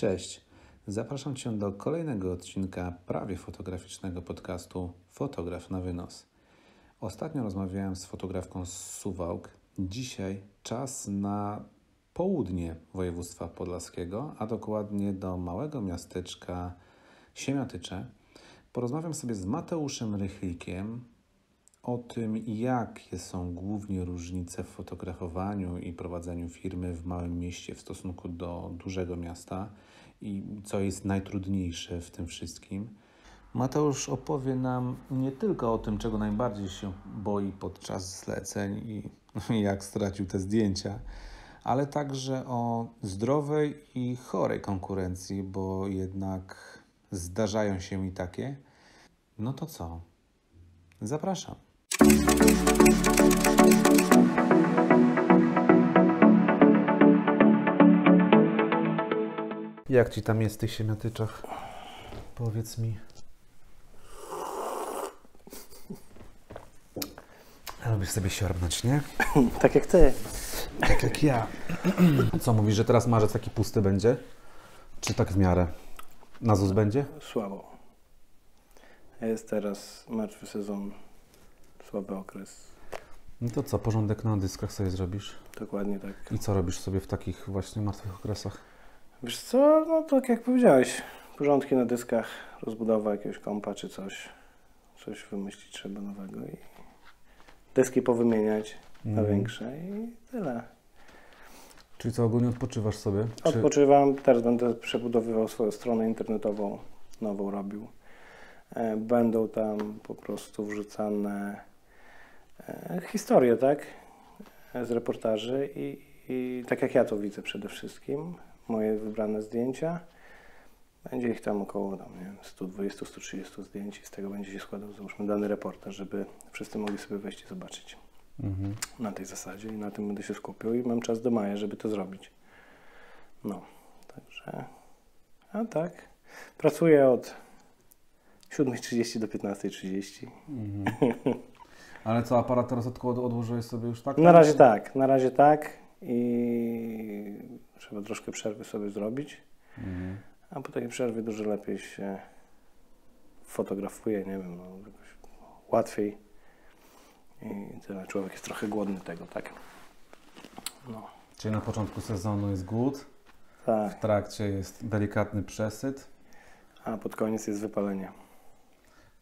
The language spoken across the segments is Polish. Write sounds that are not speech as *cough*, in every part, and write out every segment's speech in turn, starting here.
Cześć. Zapraszam Cię do kolejnego odcinka prawie fotograficznego podcastu Fotograf na wynos. Ostatnio rozmawiałem z fotografką z Suwałk. Dzisiaj czas na południe województwa podlaskiego, a dokładnie do małego miasteczka Siemiatycze. Porozmawiam sobie z Mateuszem Rychlikiem o tym, jakie są głównie różnice w fotografowaniu i prowadzeniu firmy w małym mieście w stosunku do dużego miasta i co jest najtrudniejsze w tym wszystkim. Mateusz opowie nam nie tylko o tym, czego najbardziej się boi podczas zleceń i *laughs* jak stracił te zdjęcia, ale także o zdrowej i chorej konkurencji, bo jednak zdarzają się i takie. No to co? Zapraszam. Jak ci tam jest w tych siemiatyczach? Powiedz mi. Lubisz sobie siorbnąć, nie? *clears throat* Tak jak ty. Tak jak ja. *clears throat* Co mówisz, że teraz marzec taki pusty będzie? Czy tak w miarę? Na ZUS będzie? Słabo. Jest teraz martwy sezon, słaby okres. No to co, porządek na dyskach sobie zrobisz? Dokładnie tak. I co robisz sobie w takich właśnie martwych okresach? Wiesz co, no tak jak powiedziałeś, porządki na dyskach, rozbudowa jakiegoś kompa czy coś. Coś wymyślić trzeba nowego i dyski powymieniać na Mhm. większe i tyle. Czyli co, ogólnie odpoczywasz sobie? Czy... Odpoczywam, teraz będę przebudowywał swoją stronę internetową, nową robił. E, Będą tam po prostu wrzucane e, historie, tak? E, Z reportaży i, i tak jak ja to widzę przede wszystkim, moje wybrane zdjęcia. Będzie ich tam około tam, nie wiem, 120-130 zdjęć i z tego będzie się składał załóżmy dany reportaż, żeby wszyscy mogli sobie wejść i zobaczyć Mhm. na tej zasadzie i na tym będę się skupił i mam czas do maja, żeby to zrobić. No, także, a tak, pracuję od 7.30 do 15.30. Mhm. *laughs* Ale co, aparat teraz od, odłożyłeś sobie już tak? Na razie tak, na razie tak i trzeba troszkę przerwy sobie zrobić, Mhm. a po takiej przerwie dużo lepiej się fotografuje, nie wiem, no, łatwiej i tyle. Człowiek jest trochę głodny tego, tak? No, Czyli na początku sezonu jest głód, tak. w trakcie jest delikatny przesyt. A pod koniec jest wypalenie.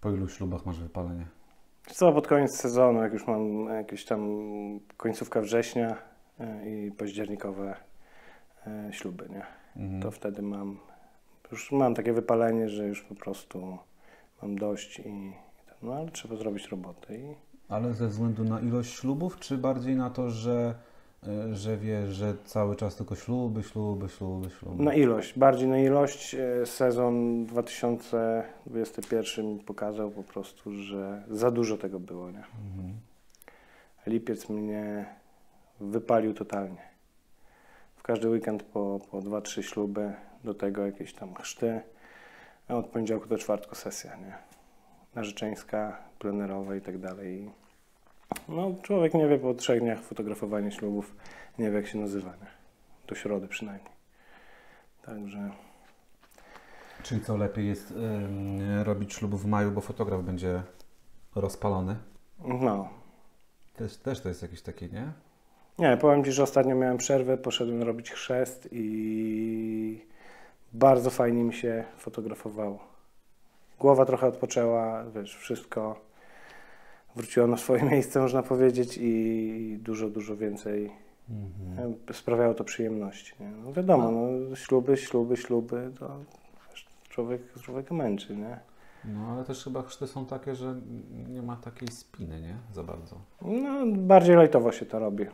Po ilu ślubach masz wypalenie? Co pod koniec sezonu, jak już mam jakieś tam końcówka września e, i październikowe e, śluby, nie? Mhm. To wtedy mam, już mam takie wypalenie, że już po prostu mam dość i, no ale trzeba zrobić robotę i Ale ze względu na ilość ślubów, czy bardziej na to, że, że wiesz, że cały czas tylko śluby, śluby, śluby, śluby? na ilość, bardziej na ilość. E, Sezon 2021 mi pokazał po prostu, że za dużo tego było, nie? Mhm. Lipiec mnie wypalił totalnie. W każdy weekend po, po 2-3 śluby, do tego jakieś tam chrzty, a od poniedziałku do czwartku sesja, nie? Narzeczeńska, plenerowa i tak dalej. No, człowiek nie wie po trzech dniach fotografowania ślubów, nie wie jak się nazywa, nie? Do środy przynajmniej. Także Czyli co, lepiej jest ym, robić ślub w maju, bo fotograf będzie rozpalony? no. Też, też to jest jakieś takie, nie? Nie, powiem Ci, że ostatnio miałem przerwę, poszedłem robić chrzest i bardzo fajnie mi się fotografowało. Głowa trochę odpoczęła, wiesz, wszystko wróciło na swoje *laughs* miejsce, można powiedzieć, i dużo, dużo więcej Mhm. sprawiało to przyjemności. Nie? No wiadomo, no, śluby, śluby, śluby, to człowiek, człowieka męczy, nie? No ale też chyba chrzty są takie, że nie ma takiej spiny, nie? Za bardzo. No, bardziej lajtowo się to robi.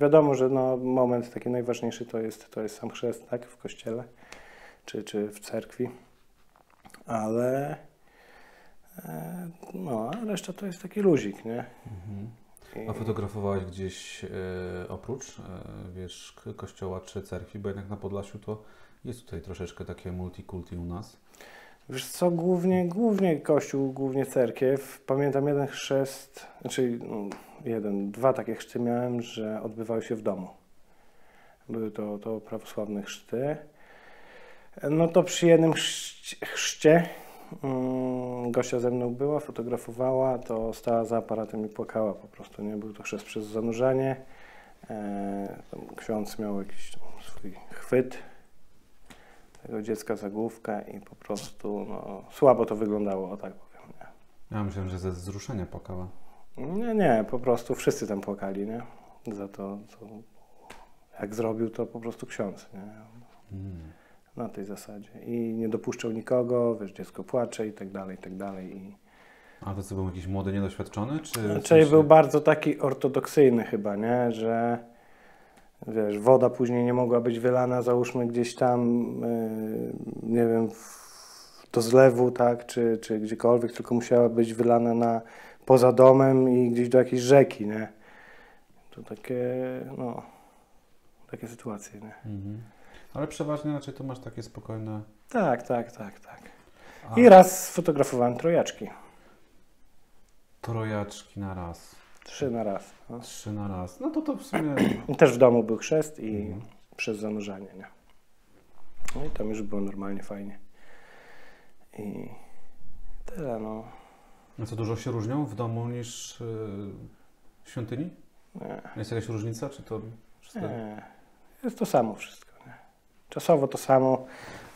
Wiadomo, że no, moment taki najważniejszy to jest, to jest sam chrzest, tak, w kościele czy, czy w cerkwi, ale no, a reszta to jest taki luzik, nie? I, A fotografowałeś gdzieś e, oprócz, e, wiesz, kościoła czy cerkwi, bo jednak na Podlasiu to jest tutaj troszeczkę takie multikulti u nas. Wiesz co, głównie, głównie kościół, głównie cerkiew. Pamiętam jeden chrzest, znaczy mm, jeden, dwa takie chrzty miałem, że odbywały się w domu. Były to, to prawosławne chrzty. No to przy jednym chrzcie, chrzcie mm, gościa ze mną była, fotografowała, to stała za aparatem i płakała po prostu, nie? Był to chrzest przez zanurzanie. E, tam ksiądz miał jakiś swój chwyt tego dziecka za główkę i po prostu no, słabo to wyglądało, o tak powiem. Nie? Ja myślałem, że ze wzruszenia płakała. Nie, nie, po prostu wszyscy tam płakali, nie? Za to, co jak zrobił to po prostu ksiądz, nie? Mm. Na tej zasadzie. I nie dopuszczał nikogo, wiesz, dziecko płacze i tak dalej, i tak dalej. I... A to co, był jakiś młody, niedoświadczony? Czy Czyli sensie- był bardzo taki ortodoksyjny chyba, nie? Że wiesz, woda później nie mogła być wylana, załóżmy gdzieś tam, yy, nie wiem, do zlewu, tak, czy, czy gdziekolwiek, tylko musiała być wylana na, poza domem i gdzieś do jakiejś rzeki, nie? To takie, no, takie sytuacje, nie? Mhm. Ale przeważnie raczej to masz takie spokojne... Tak, tak, tak, tak. A, I raz sfotografowałem trojaczki. Trojaczki na raz. Trzy na raz. No. Trzy na raz. No to to w sumie... I *clears throat* Też w domu był chrzest i Mhm. przez zanurzanie, nie? No i tam już było normalnie fajnie. I tyle, no. No co, dużo się różnią w domu niż yy, w świątyni? Nie, Jest jakaś różnica, czy to... Wszystko... nie. Jest to samo wszystko? Czasowo to samo.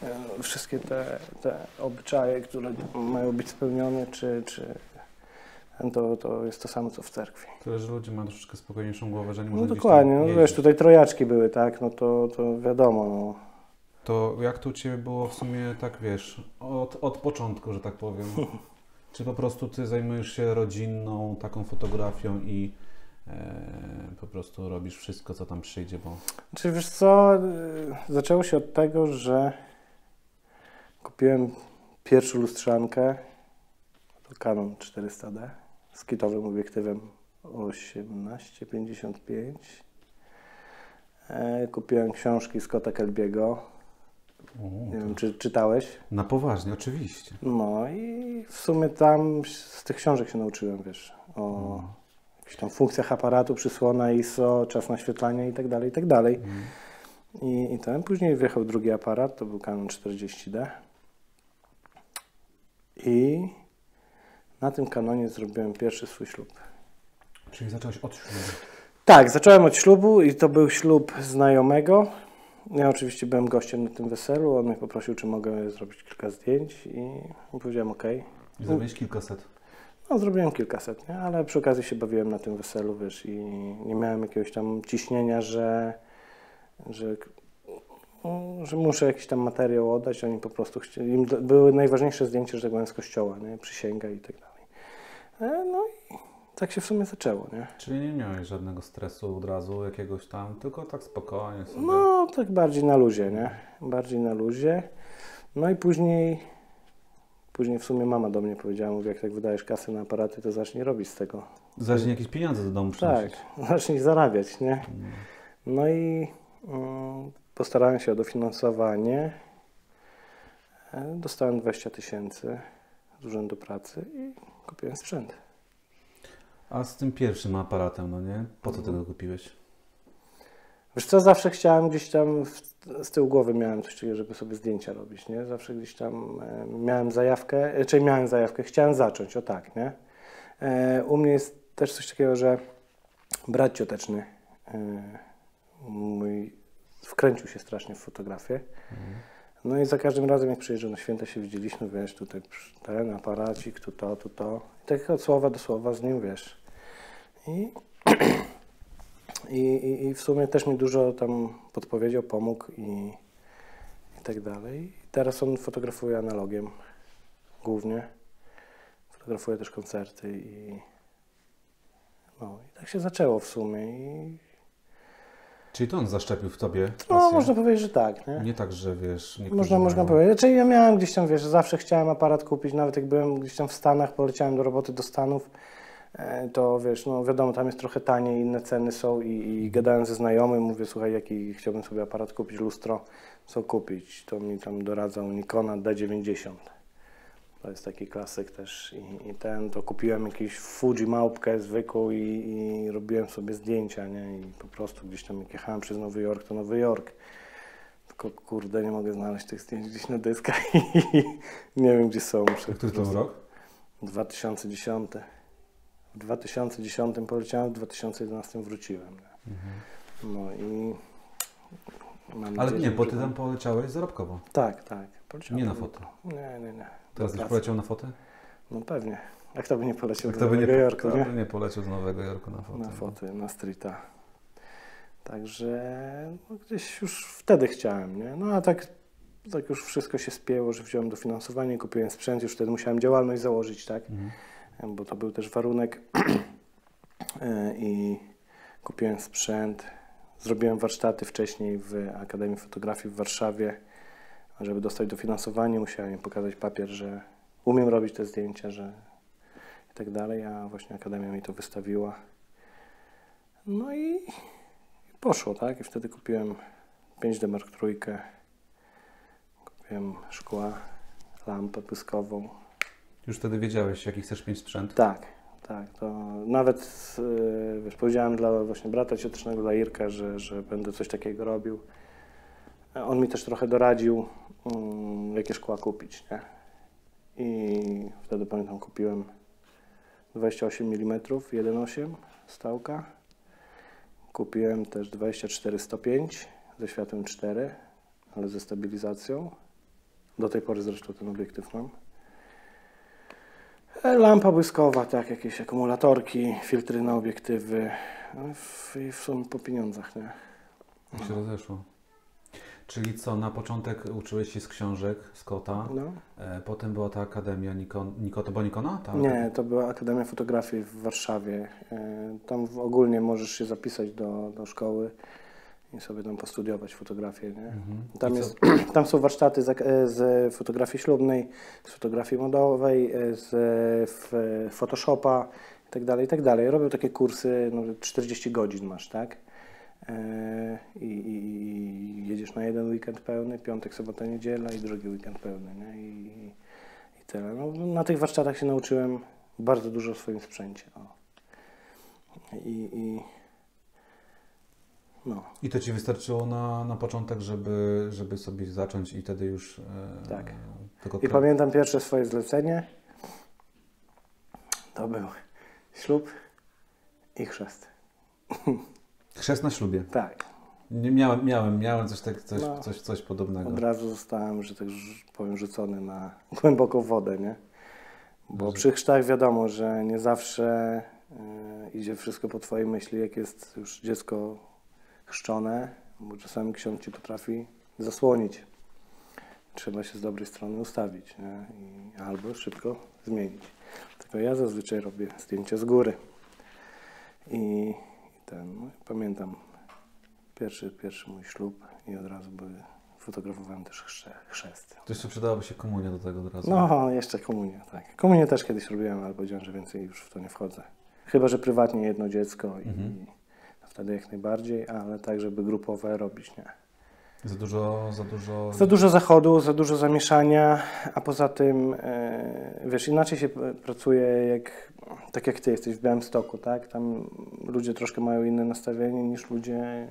E, Wszystkie te, te obyczaje, które mają być spełnione, czy, czy to, to jest to samo, co w cerkwi. Tyle, że ludzie mają troszeczkę spokojniejszą głowę, że nie No gdzieś tam dokładnie, no wiesz, tutaj trojaczki były, tak? No to, to wiadomo, no. To jak to u Ciebie było w sumie tak, wiesz, od, od początku, że tak powiem? *laughs* Czy po prostu Ty zajmujesz się rodzinną taką fotografią i po prostu robisz wszystko, co tam przyjdzie, bo... Czy wiesz co, y, zaczęło się od tego, że kupiłem pierwszą lustrzankę, to Canon 400D z kitowym obiektywem 18-55. E, Kupiłem książki Scotta Kelbiego, nie wiem czy czytałeś. Na poważnie, oczywiście. No i w sumie tam z tych książek się nauczyłem, wiesz, o jakichś tam funkcjach aparatu, przysłona ISO, czas naświetlania i tak dalej, i dalej. I, ten później wjechał drugi aparat, to był Canon 40D. I na tym Canonie zrobiłem pierwszy swój ślub. Czyli zacząłeś od ślubu. Tak, zacząłem od ślubu i to był ślub znajomego. Ja oczywiście byłem gościem na tym weselu, on mnie poprosił, czy mogę zrobić kilka zdjęć i powiedziałem ok. I zrobiłeś kilkaset. No, zrobiłem kilkaset, nie? ale przy okazji się bawiłem na tym weselu, wiesz, i nie miałem jakiegoś tam ciśnienia, że, że, że muszę jakiś tam materiał oddać. Oni po prostu chcieli, im były najważniejsze zdjęcia, że tak powiem, z kościoła, nie? przysięga i tak dalej. E, No i tak się w sumie zaczęło, nie? Czyli nie miałeś żadnego stresu od razu jakiegoś tam, tylko tak spokojnie sobie. No, tak bardziej na luzie, nie? Bardziej na luzie. No i później, później w sumie mama do mnie powiedziała, mówi, jak tak wydajesz kasę na aparaty, to zacznij robić z tego. Zacznij jakieś pieniądze do domu Tak, przynosić. *laughs* zacznij zarabiać, nie? Mm. No i mm, postarałem się o dofinansowanie. E, Dostałem 20 tysięcy z Urzędu Pracy i kupiłem sprzęt. A z tym pierwszym aparatem, no nie? Po co Mhm. tego kupiłeś? Wiesz co, zawsze chciałem gdzieś tam w, z tyłu głowy miałem coś takiego, żeby sobie zdjęcia robić, nie? Zawsze gdzieś tam miałem zajawkę, e, czyli miałem zajawkę, chciałem zacząć, o tak, nie? E, u mnie jest też coś takiego, że brat cioteczny e, mój wkręcił się strasznie w fotografię. No i za każdym razem, jak przyjeżdżał na święta, się widzieliśmy, wiesz, tutaj ten aparacik, tu to, tu to. I tak od słowa do słowa z nim, wiesz. I, *clears throat* i, i, i w sumie też mi dużo tam podpowiedział, pomógł i, i tak dalej. Teraz on fotografuje analogiem głównie. Fotografuje też koncerty i no i tak się zaczęło w sumie. I, Czyli to on zaszczepił w tobie no, pasję? można powiedzieć, że tak, nie? Nie tak, że wiesz... Można, można powiedzieć. Znaczy ja miałem gdzieś tam, wiesz, zawsze chciałem aparat kupić, nawet jak byłem gdzieś tam w Stanach, poleciałem do roboty do Stanów, to wiesz, no wiadomo, tam jest trochę taniej, inne ceny są i, i gadałem ze znajomym, mówię, słuchaj, jaki chciałbym sobie aparat kupić, lustro, co kupić, to mi tam doradzał Nikona D90. To jest taki klasyk też i, i ten, to kupiłem jakiś Fuji małpkę zwykłą i, i robiłem sobie zdjęcia, nie, i po prostu gdzieś tam jak jechałem przez Nowy Jork, to Nowy Jork. Tylko kurde, nie mogę znaleźć tych zdjęć gdzieś na dyskach i *laughs* nie wiem gdzie są. Który to rok? 2010. W 2010 poleciałem, w 2011 wróciłem. nie? No i mam Ale nadzieję, nie, bo że- ty tam poleciałeś zarobkowo. Tak, tak. Poleciałem. Nie na foto. Nie, nie, nie. Teraz byś pracy. poleciał na fotę? No pewnie. A kto by nie poleciał Kto do Nowego Jorku, kto nie? by nie poleciał z Nowego Jorku na fotę? Na foty, na streeta. Także no, gdzieś już wtedy chciałem, nie? No a tak, tak już wszystko się spięło, że wziąłem dofinansowanie, kupiłem sprzęt, już wtedy musiałem działalność założyć, tak? Mhm. Bo to był też warunek *clears throat* E, i kupiłem sprzęt. Zrobiłem warsztaty wcześniej w Akademii Fotografii w Warszawie. A Żeby dostać dofinansowanie, musiałem im pokazać papier, że umiem robić te zdjęcia, że i tak dalej, a właśnie Akademia mi to wystawiła. No i, poszło, tak? I wtedy kupiłem 5D Mark III, kupiłem szkła, lampę pyskową. Już wtedy wiedziałeś, jaki chcesz mieć sprzęt? Tak, tak. To nawet yy, wiesz, powiedziałem dla właśnie brata siostrzenego, dla Irka, że, że będę coś takiego robił. On mi też trochę doradził, mm, jakie szkła kupić, nie? I wtedy pamiętam, kupiłem 28 mm 1.8 stałka. Kupiłem też 24-105 ze światłem 4, ale ze stabilizacją. Do tej pory zresztą ten obiektyw mam. E, Lampa błyskowa, tak, jakieś akumulatorki, filtry na obiektywy. No, w, I w sumie po pieniądzach, nie? Jak się rozeszło. Czyli co, na początek uczyłeś się z książek, z kota, No. e, potem była ta Akademia Nikon, Niko, to była Nikona? Ta, Nie, to była Akademia Fotografii w Warszawie. E, Tam ogólnie możesz się zapisać do, do szkoły i sobie tam postudiować fotografię, nie? Mhm. Tam, jest, *clears throat* tam są warsztaty z, ak- z fotografii ślubnej, z fotografii modowej, e, z f, Photoshopa i tak dalej, i tak dalej. Robią takie kursy, no, 40 godzin masz, tak? E, I, i, I jedziesz na jeden weekend pełny, piątek, sobota, niedziela i drugi weekend pełny, nie? I, i tyle. No, na tych warsztatach się nauczyłem bardzo dużo o swoim sprzęcie. O. I, i no. I to Ci wystarczyło na, na początek, żeby, żeby sobie zacząć i wtedy już... E, Tak. Tylko I pamiętam pierwsze swoje zlecenie. To był ślub i chrzest. *laughs* Chrzest na ślubie. Tak. Nie, miałem, miałem, miałem coś, tak, coś, No. coś, coś podobnego. Od razu zostałem, że tak powiem, rzucony na *laughs* głęboką wodę, nie? Bo Dobrze. przy chrztach wiadomo, że nie zawsze y, idzie wszystko po Twojej myśli, jak jest już dziecko chrzczone, bo czasami ksiądz Ci potrafi zasłonić. Trzeba się z dobrej strony ustawić, nie? I albo szybko zmienić. Tylko ja zazwyczaj robię zdjęcie z góry. I, ten, no, pamiętam pierwszy, pierwszy mój ślub i od razu były, fotografowałem też chrze, chrzest. To jeszcze przydałaby się komunia do tego od razu. No, jeszcze komunię, tak. Komunię też kiedyś robiłem, ale powiedziałem, że więcej już w to nie wchodzę. Chyba, że prywatnie jedno dziecko i Mhm. Wtedy jak najbardziej, ale tak, żeby grupowe robić, nie. Za dużo, za dużo... Za dużo zachodu, za dużo zamieszania, a poza tym, e, wiesz, inaczej się pracuje, jak, tak jak ty jesteś w Białymstoku, tak? Tam ludzie troszkę mają inne nastawienie niż ludzie,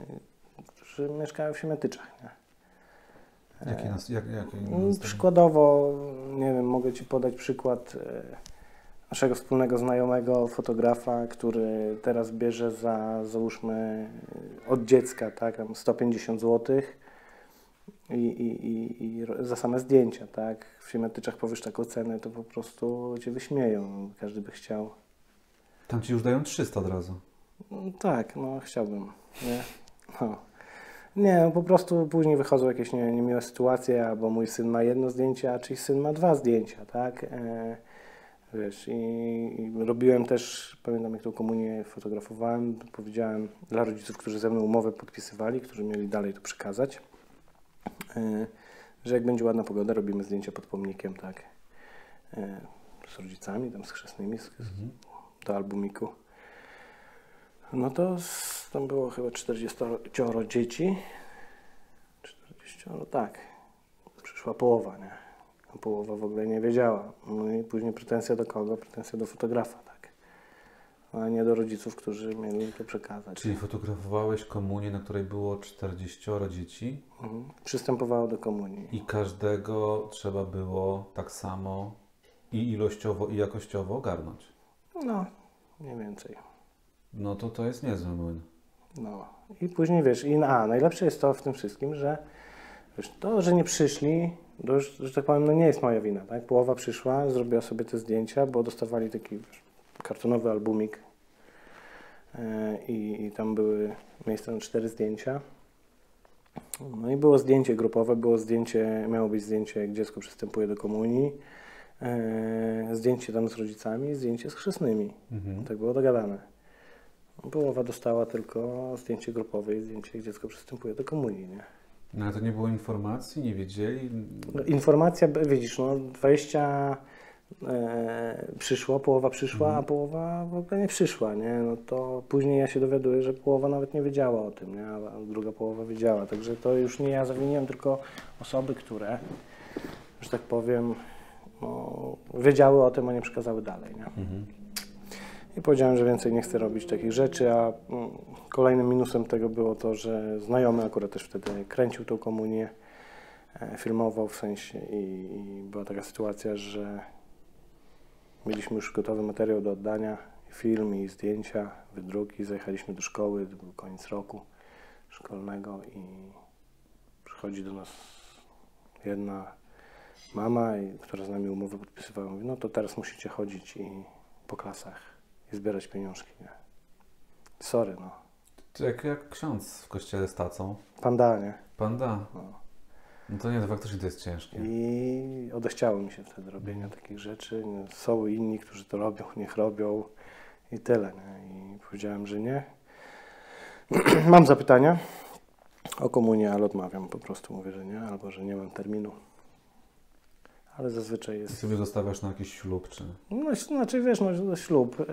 którzy mieszkają w Siemiatyczach, nie? Jakie nas, jak, jakie nastawienie? Przykładowo, nie wiem, mogę Ci podać przykład e, naszego wspólnego znajomego, fotografa, który teraz bierze za, załóżmy, e, od dziecka, tak, tam 150 zł i, i, i, i za same zdjęcia, tak. W Siemiatyczach powiesz taką cenę, to po prostu Cię wyśmieją. Każdy by chciał. Tam Ci już dają 300 od razu. Mm, Tak, no chciałbym, nie? No. Nie, no po prostu później wychodzą jakieś nie, niemiłe sytuacje, albo mój syn ma jedno zdjęcie, a czyjś syn ma dwa zdjęcia, tak? E, wiesz, i, i robiłem też, pamiętam jak tą komunię fotografowałem, powiedziałem dla rodziców, którzy ze mną umowę podpisywali, którzy mieli dalej to przekazać, e, że jak będzie ładna pogoda, robimy zdjęcia pod pomnikiem, tak? E, z rodzicami, tam z chrzestnymi, z, Mhm. do albumiku. No to z, tam było chyba 40 dzieci. 40, tak. Przyszła połowa, nie? A połowa w ogóle nie wiedziała. No i później pretensja do kogo? Pretensja do fotografa, tak. a nie do rodziców, którzy mieli to przekazać. Czyli fotografowałeś komunię, na której było 40 dzieci Mhm. Przystępowało do komunii. i każdego trzeba było tak samo i ilościowo, i jakościowo ogarnąć. No, mniej więcej. No to to jest niezły młyn. No. I później wiesz, i a, najlepsze jest to w tym wszystkim, że wiesz, to, że nie przyszli, to już, że tak powiem, no nie jest moja wina, tak? Połowa przyszła, zrobiła sobie te zdjęcia, bo dostawali taki wiesz, kartonowy albumik e, i, i tam były miejsce na cztery zdjęcia. No i było zdjęcie grupowe, było zdjęcie, miało być zdjęcie, jak dziecko przystępuje do komunii, e, zdjęcie tam z rodzicami, zdjęcie z chrzestnymi. Mhm. Tak było dogadane. Połowa dostała tylko zdjęcie grupowe i zdjęcie, jak dziecko przystępuje do komunii. Nie? No ale to nie było informacji, nie wiedzieli. No, informacja, widzisz, no 20 e, przyszło, połowa przyszła, Mhm. a połowa w ogóle nie przyszła, nie? No to później ja się dowiaduję, że połowa nawet nie wiedziała o tym, nie? A druga połowa wiedziała. Także to już nie ja zawiniłem, tylko osoby, które, że tak powiem, no, wiedziały o tym, a nie przekazały dalej, nie? Mhm. I powiedziałem, że więcej nie chcę robić takich rzeczy, a mm, kolejnym minusem tego było to, że znajomy akurat też wtedy kręcił tą komunię, e, filmował w sensie i, i była taka sytuacja, że mieliśmy już gotowy materiał do oddania, film i zdjęcia, wydruki, zajechaliśmy do szkoły, to był koniec roku szkolnego i przychodzi do nas jedna mama, która z nami umowę podpisywała, mówi, no to teraz musicie chodzić i po klasach i zbierać pieniążki, nie? Sorry, no. To jak, jak ksiądz w kościele z tacą. Panda, nie? Panda. No. No to nie, to faktycznie to jest ciężkie. I odechciało mi się wtedy robienia takich rzeczy. Są inni, którzy to robią, niech robią i tyle, nie? I powiedziałem, że nie. *clears throat* mam zapytania o komunię, ale odmawiam. Po prostu mówię, że nie, albo że nie mam terminu. Ale zazwyczaj Ty jest sobie zostawiasz na jakiś ślub, czy... No, znaczy wiesz, no, ślub. e,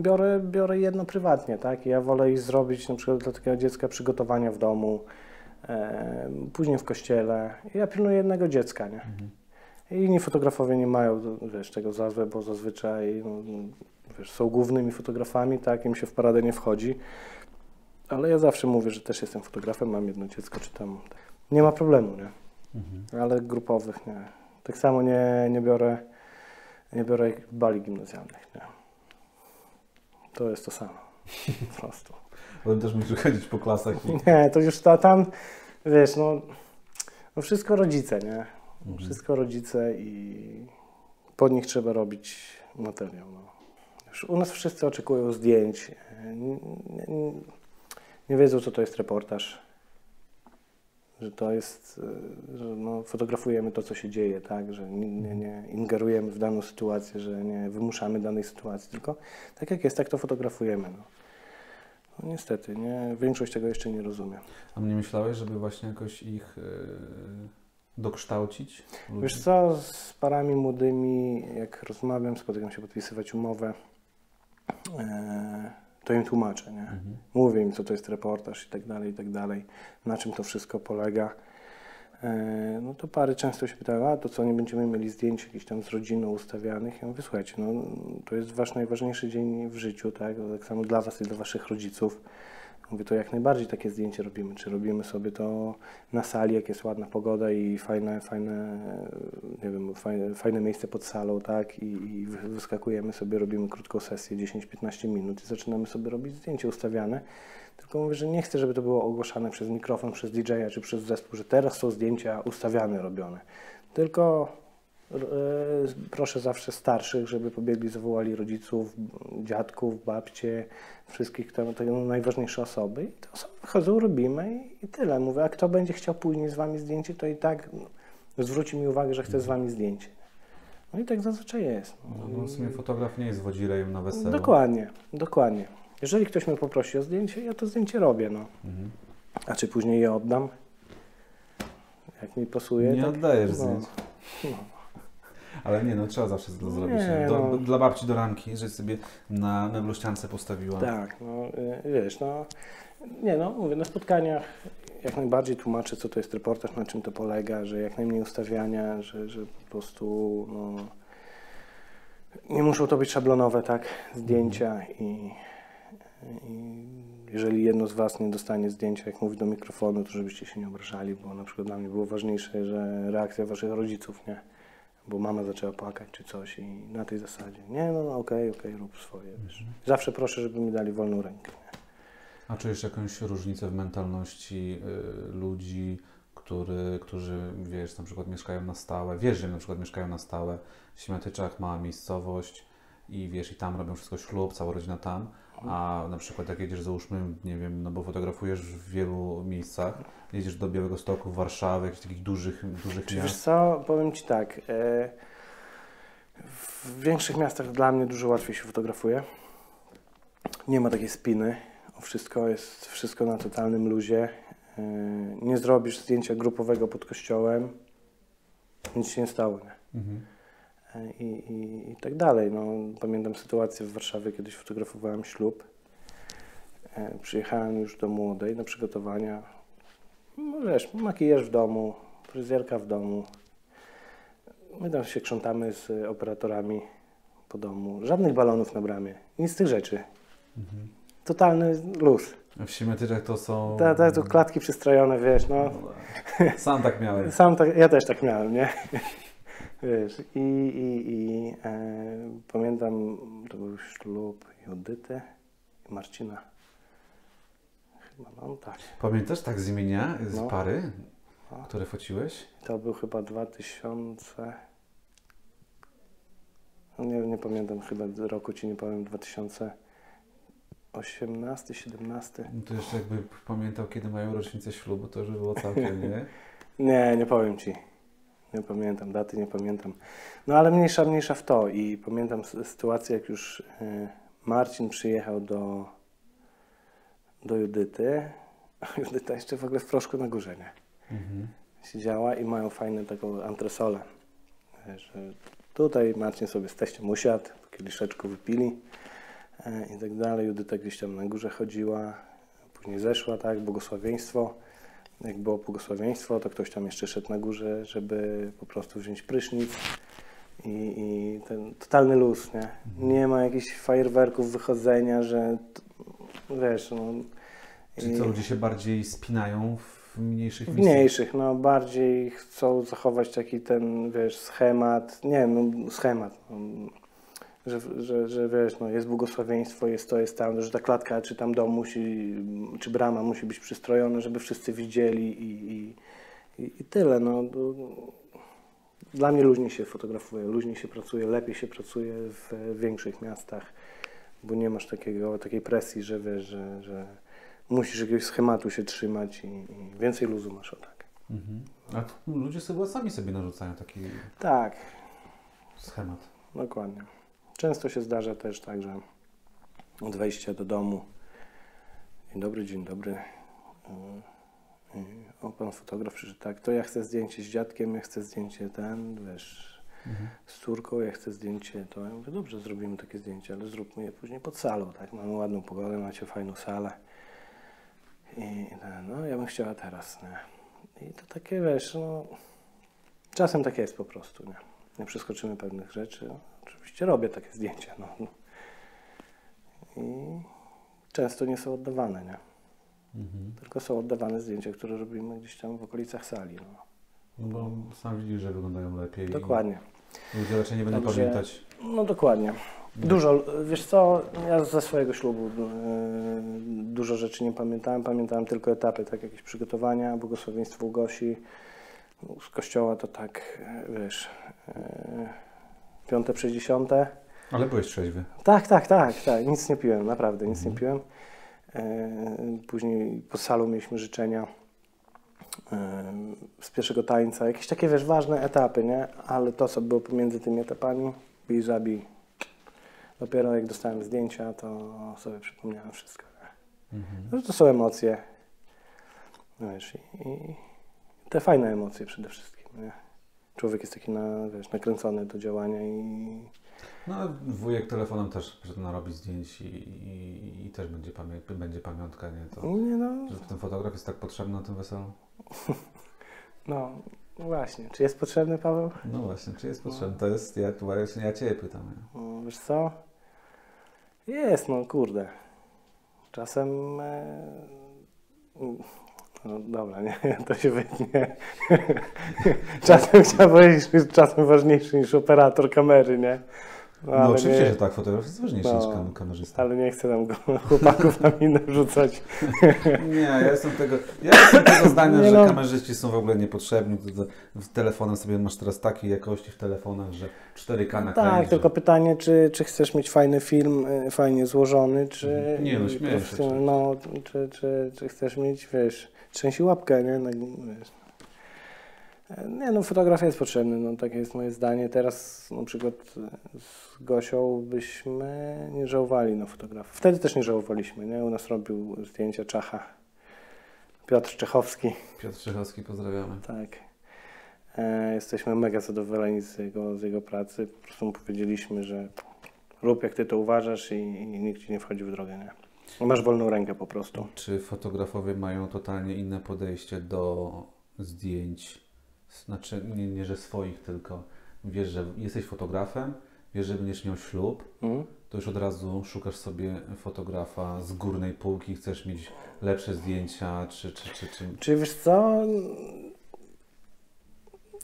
Biorę, biorę jedno prywatnie, tak? Ja wolę iść zrobić na przykład dla takiego dziecka przygotowania w domu, e, później w kościele. Ja pilnuję jednego dziecka, nie? Mhm. I inni fotografowie nie mają, wiesz, tego za złe, bo zazwyczaj no, wiesz, są głównymi fotografami, tak? Im się w paradę nie wchodzi. Ale ja zawsze mówię, że też jestem fotografem, mam jedno dziecko, czy tam... Nie ma problemu, nie? Mhm. ale grupowych nie. Tak samo nie, nie biorę nie biorę bali gimnazjalnych, nie. To jest to samo. Po *laughs* prostu. Bo też musisz chodzić po klasach i... Nie, to już ta, tam, wiesz, no, no wszystko rodzice, nie. Mhm. Wszystko rodzice i pod nich trzeba robić materiał. No. Już u nas wszyscy oczekują zdjęć. Nie, nie, nie wiedzą, co to jest reportaż. Że to jest, e, że no, fotografujemy to, co się dzieje, tak? Że nie, nie, ingerujemy w daną sytuację, że nie wymuszamy danej sytuacji, tylko tak jak jest, tak to fotografujemy. No. No, niestety, nie, większość tego jeszcze nie rozumie. A mnie myślałeś, żeby właśnie jakoś ich yy, dokształcić? ludzi? Wiesz co, z parami młodymi, jak rozmawiam, spotykam się podpisywać umowę, e, to im tłumaczę, nie? Mhm. Mówię im, co to jest reportaż i tak dalej, i tak dalej, na czym to wszystko polega. E, No to pary często się pytają, a to co, nie będziemy mieli zdjęć jakichś tam z rodziną ustawianych? Ja mówię, słuchajcie, no to jest wasz najważniejszy dzień w życiu, tak? Tak samo dla was i dla waszych rodziców. Mówię, to jak najbardziej takie zdjęcie robimy. Czy robimy sobie to na sali, jak jest ładna pogoda i fajne, fajne, nie wiem, fajne, fajne miejsce pod salą, tak? I, i wy- wyskakujemy sobie, robimy krótką sesję, 10-15 minut i zaczynamy sobie robić zdjęcie ustawiane. Tylko mówię, że nie chcę, żeby to było ogłaszane przez mikrofon, przez DJ-a czy przez zespół, że teraz są zdjęcia ustawiane, robione. Tylko proszę zawsze starszych, żeby pobiegli, zawołali rodziców, dziadków, babcie, wszystkich, kto, to najważniejsze osoby. I te osoby wychodzą, robimy i, tyle. Mówię, a kto będzie chciał później z wami zdjęcie, to i tak no, zwróci mi uwagę, że chce z wami zdjęcie. No i tak zazwyczaj jest. No, bo w sumie fotograf nie jest wodzirejem na weselu. Dokładnie, dokładnie. Jeżeli ktoś mnie poprosi o zdjęcie, ja to zdjęcie robię, no. Mhm. A czy później je oddam? Jak mi pasuje, Nie tak? oddajesz no. zdjęć. No. Ale nie, no trzeba zawsze to zrobić. Nie, Do, no. Dla babci do ramki, że sobie na meblościance postawiła. Tak, no y, wiesz, no nie no, mówię, na spotkaniach jak najbardziej tłumaczę, co to jest reportaż, na czym to polega, że jak najmniej ustawiania, że, że po prostu no, Nie muszą to być szablonowe, tak, zdjęcia i, i jeżeli jedno z Was nie dostanie zdjęcia, jak mówi do mikrofonu, to żebyście się nie obrażali, bo na przykład dla mnie było ważniejsze, że reakcja Waszych rodziców, nie? Bo mama zaczęła płakać czy coś i na tej zasadzie, nie, no, no okej, okej, rób swoje, wiesz. Zawsze proszę, żeby mi dali wolną rękę, nie? A czujesz jakąś różnicę w mentalności y, ludzi, który, którzy, wiesz, na przykład mieszkają na stałe, wiesz, że na przykład mieszkają na stałe, w Śmiatyczach mała miejscowość i wiesz, i tam robią wszystko ślub, cała rodzina tam, a na przykład jak jedziesz, załóżmy, nie wiem, no bo fotografujesz w wielu miejscach, jedziesz do Białego Stoku, Warszawy, jakichś takich dużych, dużych Czy wiesz miast. co, powiem Ci tak, e, w większych miastach dla mnie dużo łatwiej się fotografuje. Nie ma takiej spiny, wszystko jest wszystko na totalnym luzie. E, Nie zrobisz zdjęcia grupowego pod kościołem, nic się nie stało. Nie? Mhm. I, i, I tak dalej. No, pamiętam sytuację w Warszawie, kiedyś fotografowałem ślub. E, Przyjechałem już do młodej na przygotowania. No, wiesz, makijaż w domu, fryzjerka w domu. My tam się krzątamy z operatorami po domu. Żadnych balonów na bramie, nic z tych rzeczy. Mhm. Totalny luz. A W Śmiatyczach to są... Te, te tu klatki przystrojone, wiesz, no. Sam tak miałem. Sam tak, ja też tak miałem, nie? Wiesz, i, i, i e, pamiętam, to był ślub Judyty i Marcina. Chyba, no tak. Pamiętasz tak z imienia, z No. pary, No. które fociłeś? To był chyba 2000. No nie, nie pamiętam, chyba roku ci nie powiem, 2018, 17. No to jeszcze jakby pamiętał, kiedy mają rocznicę ślubu, to już by było całkiem, nie? *laughs* Nie, nie powiem ci. Nie pamiętam, daty nie pamiętam. No ale mniejsza, mniejsza w to. I pamiętam sytuację, jak już y, Marcin przyjechał do, do Judyty. A Judyta jeszcze w ogóle w proszku na górze, nie? Mhm. Siedziała i mają fajne taką antresolę. Że tutaj Marcin sobie z teściem usiadł, po kieliszeczku wypili e, i tak dalej. Judyta gdzieś tam na górze chodziła, później zeszła, tak, błogosławieństwo. Jak było błogosławieństwo, to ktoś tam jeszcze szedł na górze, żeby po prostu wziąć prysznic i, i ten totalny luz, nie? Nie ma jakichś fajerwerków, wychodzenia, że wiesz, no... Czyli i- co, ludzie się bardziej spinają w mniejszych w miejscach? mniejszych, no bardziej chcą zachować taki ten, wiesz, schemat, nie no, schemat, no, że, że, że wiesz, no, jest błogosławieństwo, jest to, jest tam, że ta klatka czy tam dom musi, czy brama musi być przystrojona, żeby wszyscy widzieli i, i, i, tyle, no. Dla mnie luźniej się fotografuje, luźniej się pracuje, lepiej się pracuje w większych miastach, bo nie masz takiego, takiej presji, że wiesz, że, że musisz jakiegoś schematu się trzymać i, i więcej luzu masz o tak. Mhm. A ludzie sobie sami sobie narzucają taki Tak, schemat. dokładnie. Często się zdarza też tak, że od wejścia do domu dzień dobry, dzień dobry. Yy, yy, O, pan fotograf przyszedł, tak, to ja chcę zdjęcie z dziadkiem, ja chcę zdjęcie ten, wiesz, Mhm. z córką, ja chcę zdjęcie, to ja mówię, dobrze, zrobimy takie zdjęcie, ale zróbmy je później pod salą, tak, mamy ładną pogodę, macie fajną salę i no, ja bym chciała teraz, nie. I to takie, wiesz, no, czasem tak jest po prostu, nie. Nie przeskoczymy pewnych rzeczy. Oczywiście robię takie zdjęcia, no. I często nie są oddawane, nie. Mhm. Tylko są oddawane zdjęcia, które robimy gdzieś tam w okolicach sali, no. No bo sam widzisz, że wyglądają lepiej. Dokładnie. Ludzie raczej nie będą Także- pamiętać. No dokładnie. Dużo, wiesz co, ja ze swojego ślubu yy, dużo rzeczy nie pamiętałem. Pamiętałem tylko etapy, tak jakieś przygotowania, błogosławieństwo Gosi. Z kościoła to tak, yy, wiesz, yy, piąte przez dziesiąte. Ale byłeś trzeźwy. Tak, tak, tak, tak. Nic nie piłem, naprawdę nic nie Mhm. piłem. E, Później po salu mieliśmy życzenia e, z pierwszego tańca. Jakieś takie, wiesz, ważne etapy, nie? Ale to, co było pomiędzy tymi etapami, bij zabij. Dopiero jak dostałem zdjęcia, to sobie przypomniałem wszystko. Nie? Mhm. No, to są emocje. Wiesz, i, i te fajne emocje przede wszystkim, nie? Człowiek jest taki, na, wiesz, nakręcony do działania i No wujek telefonem też narobić zdjęć i, i, i też będzie, pamię- będzie pamiątka, nie? To, nie no, że ten fotograf jest tak potrzebny na tym weselu. No, *laughs* No właśnie, czy jest potrzebny Paweł? No właśnie, czy jest potrzebny? To jest, ja, właśnie ja Ciebie pytam. nie? No, wiesz co? Jest, no kurde. Czasem... E... No dobra, nie, *laughs* to się wytnie. *laughs* czasem chciałem powiedzieć, że jest czasem ważniejszy niż operator kamery, nie? No, ale oczywiście, nie, że tak, fotograf jest ważniejszy No. niż kam- kamerzysta. Ale nie chcę tam go, *laughs* chłopaków na minę wrzucać. Nie, ja jestem tego, ja jestem tego zdania, Nie że no. kamerzyści są w ogóle niepotrzebni. W telefonem sobie masz teraz takiej jakości w telefonach, że 4K na Tak, tylko pytanie, czy, czy chcesz mieć fajny film, y, fajnie złożony, czy... Nie, no, śmieję się No, czy, czy, czy chcesz mieć, wiesz, trzęsi łapkę, nie? No, wiesz. Nie no, fotografia jest potrzebny, no takie jest moje zdanie. Teraz na przykład z Gosią byśmy nie żałowali na fotografii. Wtedy też nie żałowaliśmy, nie? U nas robił zdjęcia Czacha. Piotr Czechowski. Piotr Czechowski, pozdrawiamy. Tak. E, jesteśmy mega zadowoleni z jego, z jego pracy. Po prostu mu powiedzieliśmy, że rób jak ty to uważasz i, i nikt ci nie wchodzi w drogę, nie? Masz wolną rękę po prostu. Czy fotografowie mają totalnie inne podejście do zdjęć? Znaczy, nie, nie że swoich, tylko wiesz, że jesteś fotografem, wiesz, że będziesz miał ślub, Mhm. to już od razu szukasz sobie fotografa z górnej półki, chcesz mieć lepsze zdjęcia, czy, czy, czy, czy... Czy wiesz co?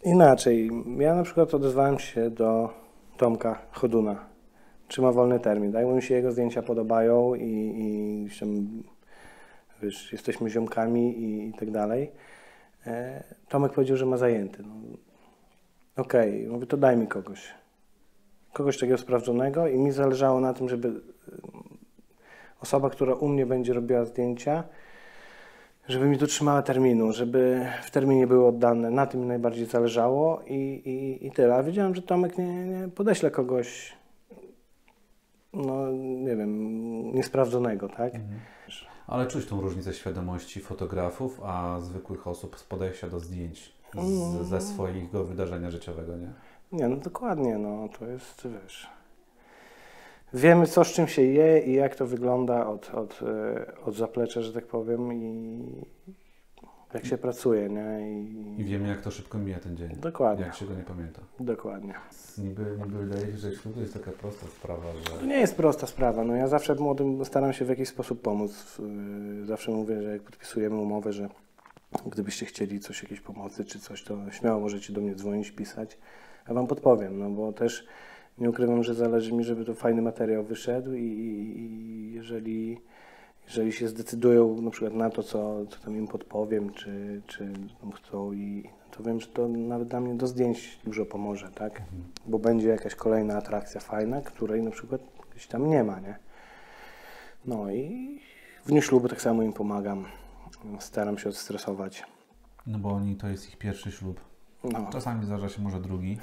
Inaczej. Ja na przykład odezwałem się do Tomka Choduna. Czy ma wolny termin, tak? Mi się jego zdjęcia podobają i, i tam, wiesz, jesteśmy ziomkami i, i tak dalej. E, Tomek powiedział, że ma zajęty. No, Okej, mówię, to daj mi kogoś. Kogoś takiego sprawdzonego i mi zależało na tym, żeby e, osoba, która u mnie będzie robiła zdjęcia, żeby mi dotrzymała terminu, żeby w terminie były oddane. Na tym mi najbardziej zależało i, i, i tyle. A wiedziałem, że Tomek nie, nie podeśle kogoś, no nie wiem, niesprawdzonego, tak? Ale czuć tą różnicę świadomości fotografów, a zwykłych osób z podejścia do zdjęć Mm. z, ze swojego wydarzenia życiowego, nie? Nie, no dokładnie, no to jest, wiesz... Wiemy, co z czym się je i jak to wygląda od, od, e, od zaplecza, że tak powiem i jak się pracuje, nie? I I, wiemy, jak to szybko mija ten dzień, Dokładnie, jak się go nie pamięta. dokładnie. Niby, niby wydaje się, że ślub to jest taka prosta sprawa, To że... nie jest prosta sprawa. No ja zawsze młodym staram się w jakiś sposób pomóc. Yy, Zawsze mówię, że jak podpisujemy umowę, że gdybyście chcieli coś, jakiejś pomocy czy coś, to śmiało możecie do mnie dzwonić, pisać. Ja wam podpowiem, no bo też nie ukrywam, że zależy mi, żeby to fajny materiał wyszedł i, i jeżeli, jeżeli się zdecydują na przykład na to, co, co tam im podpowiem, czy, czy chcą i to wiem, że to nawet dla mnie do zdjęć dużo pomoże, tak? bo będzie jakaś kolejna atrakcja fajna, której na przykład gdzieś tam nie ma, nie? No i w dniu ślubu tak samo im pomagam. Staram się odstresować. No bo oni, to jest ich pierwszy ślub. No. Czasami zdarza się może drugi.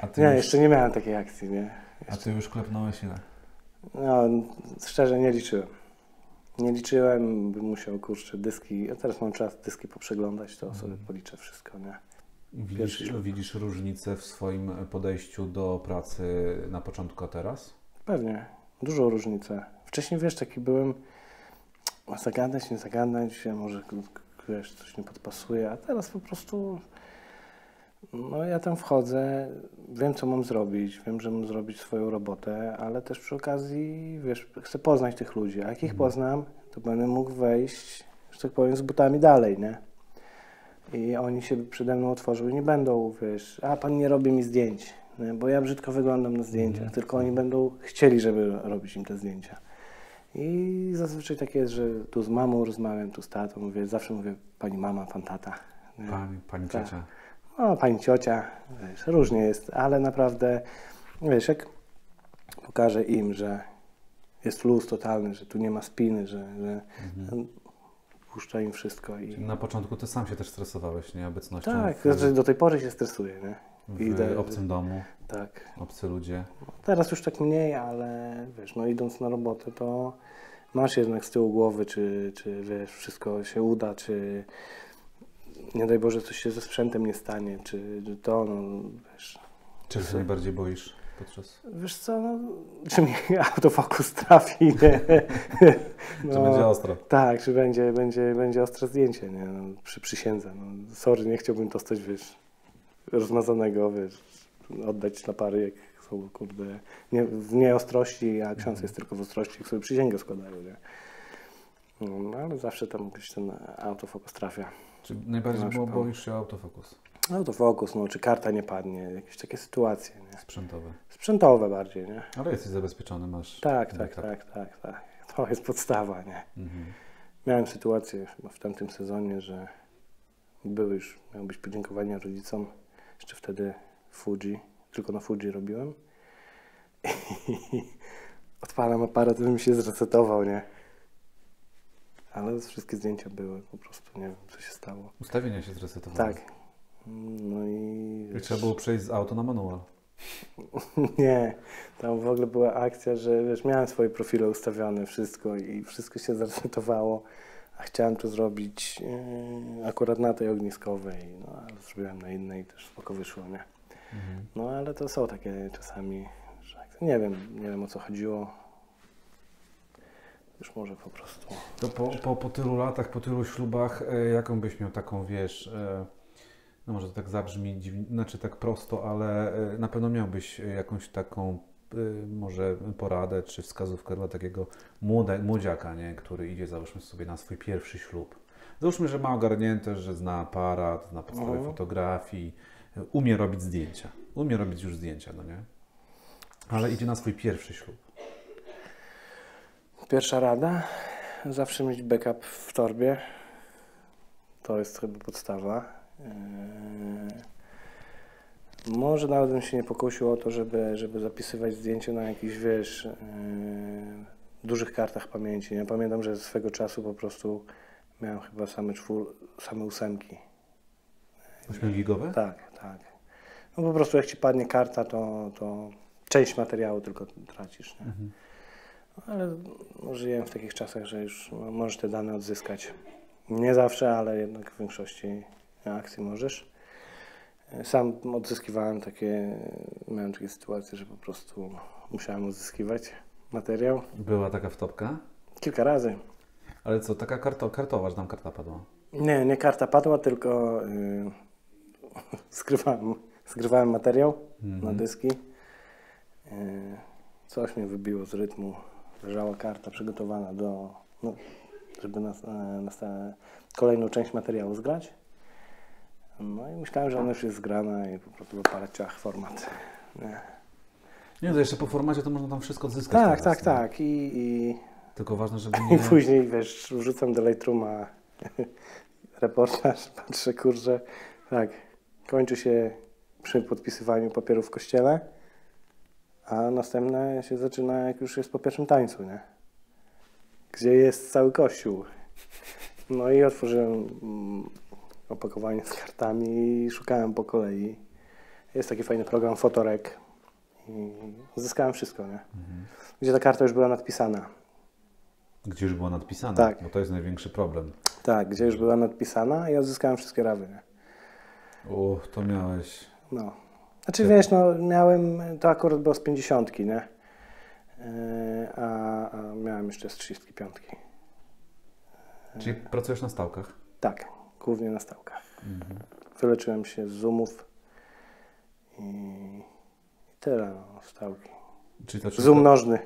A ty, Nie, już, jeszcze nie miałem takiej akcji, nie? a ty już klepnąłeś ile? No, szczerze nie liczyłem. Nie liczyłem, bym musiał, kurczę, dyski, a teraz mam czas dyski poprzeglądać, to sobie policzę wszystko, nie? Widzisz, widzisz różnicę w swoim podejściu do pracy na początku, a teraz? Pewnie, dużą różnicę. Wcześniej, wiesz, taki byłem, a zagadać, nie zagadać, może, wiesz, coś nie podpasuje, a teraz po prostu, no ja tam wchodzę, wiem, co mam zrobić, wiem, że mam zrobić swoją robotę, ale też przy okazji, wiesz, chcę poznać tych ludzi, a jak ich Mhm. poznam, to będę mógł wejść, że tak powiem, z butami dalej, nie? I oni się przede mną otworzą i nie będą, wiesz, a pan nie robi mi zdjęć, nie? bo ja brzydko wyglądam na zdjęciach, Mhm. tylko oni będą chcieli, żeby robić im te zdjęcia. I zazwyczaj tak jest, że tu z mamą rozmawiam, tu z tatą, mówię, zawsze mówię pani mama, pan tata. nie? Pani, pani Tak. ciocia. No, pani ciocia, wiesz, różnie jest, ale naprawdę, wiesz, jak pokażę im, że jest luz totalny, że tu nie ma spiny, że, że Mhm. puszcza im wszystko i... Na początku ty sam się też stresowałeś, nie? Obecnością Tak, w, znaczy do tej pory się stresuję, nie? w obcym domu, Tak. obcy ludzie. Teraz już tak mniej, ale wiesz, no idąc na robotę, to masz jednak z tyłu głowy, czy, czy wiesz, wszystko się uda, czy nie daj Boże coś się ze sprzętem nie stanie, czy, czy to, no wiesz. Czego się najbardziej boisz? podczas... Wiesz co, no, czy mi *laughs* autofokus trafi, nie? *laughs* Czy będzie ostro? Tak, czy będzie, będzie, będzie ostre zdjęcie, nie? No, przy przysiędze. No, sorry, nie chciałbym dostać, wiesz, rozmazanego, wiesz, oddać na pary, jak są, kurde, nie, w nieostrości, a ksiądz jest tylko w ostrości, jak sobie przysięgę składają, nie? No, ale zawsze tam gdzieś ten autofokus trafia. Czy najbardziej bo, boisz się autofokus Autofokus, no, czy karta nie padnie, jakieś takie sytuacje, nie? sprzętowy? Sprzętowe bardziej, nie? Ale jesteś zabezpieczony, masz... Tak, tak, tak, tak, tak. To jest podstawa, nie? Mhm. Miałem sytuację w tamtym sezonie, że były już, miało być podziękowania rodzicom. Jeszcze wtedy Fuji, tylko na Fuji robiłem. *laughs* I odpalam aparat, mi się zresetował, nie? Ale wszystkie zdjęcia były, po prostu nie wiem, co się stało. Ustawienia się zresetowały. Tak. No i... I trzeba było przejść z auto na manual. *laughs* Nie, tam w ogóle była akcja, że wiesz, miałem swoje profile ustawione, wszystko i wszystko się zresetowało, a chciałem to zrobić yy, akurat na tej ogniskowej, no ale zrobiłem na innej też spoko wyszło, nie? Mhm. No ale to są takie czasami, że nie wiem, nie wiem o co chodziło. Już może po prostu. To po, po, po tylu latach, po tylu ślubach, e, jaką byś miał taką, wiesz, e, no może to tak zabrzmi, dziwnie, znaczy tak prosto, ale e, na pewno miałbyś jakąś taką może poradę czy wskazówkę dla takiego młode, młodziaka, nie, który idzie, załóżmy sobie, na swój pierwszy ślub. Załóżmy, że ma ogarnięte, że zna aparat, zna podstawy Mhm. fotografii, umie robić zdjęcia. Umie robić już zdjęcia, no nie? Ale idzie na swój pierwszy ślub. Pierwsza rada, zawsze mieć backup w torbie. To jest chyba podstawa. Yy, Może nawet bym się nie pokusił o to, żeby, żeby zapisywać zdjęcie na jakichś, wiesz, yy, dużych kartach pamięci. Ja pamiętam, że swego czasu po prostu miałem chyba same, czwór, same ósemki. 8-gigowe? Tak, tak. No po prostu jak ci padnie karta, to, to część materiału tylko tracisz. Nie? Mhm. Ale żyjemy w takich czasach, że już no, możesz te dane odzyskać. Nie zawsze, ale jednak w większości akcji możesz. Sam odzyskiwałem takie, miałem takie sytuacje, że po prostu musiałem odzyskiwać materiał. Była taka wtopka? Kilka razy. Ale co, taka karto, kartowa, że tam karta padła? Nie, nie karta padła, tylko *laughs* yy, zgrywałem, zgrywałem materiał na Mhm. dyski. Yy, coś mnie wybiło z rytmu. Leżała karta przygotowana do, no, żeby na, na, na kolejną część materiału zgrać. No i myślałem, że ona już jest zgrana i po prostu wypalać ciach format. Nie. Nie, to jeszcze po formacie to można tam wszystko odzyskać. Tak, teraz, tak, tak. I, i, Tylko ważne, żeby *laughs* I nie... później, wiesz, wrzucam do Lightrooma *laughs* reportaż, patrzę, kurczę, tak, kończy się przy podpisywaniu papierów w kościele, a następne się zaczyna, jak już jest po pierwszym tańcu, nie? Gdzie jest cały kościół. No i otworzyłem mm, opakowanie z kartami i szukałem po kolei. Jest taki fajny program Fotorek i uzyskałem wszystko, nie? Mhm. Gdzie ta karta już była nadpisana. Gdzie już było nadpisane, Tak. bo to jest największy problem. Tak, gdzie już była nadpisana i odzyskałem wszystkie rawy. Nie? O, to miałeś... No. Znaczy wiesz, no miałem, to akurat było z 50, nie? Yy, a, a miałem jeszcze z 35. Czyli pracujesz na stałkach? Tak, głównie na stałkach. Mhm. Wyleczyłem się z zoomów i, i tyle, no, stałki. Czyli to Zoom nożny,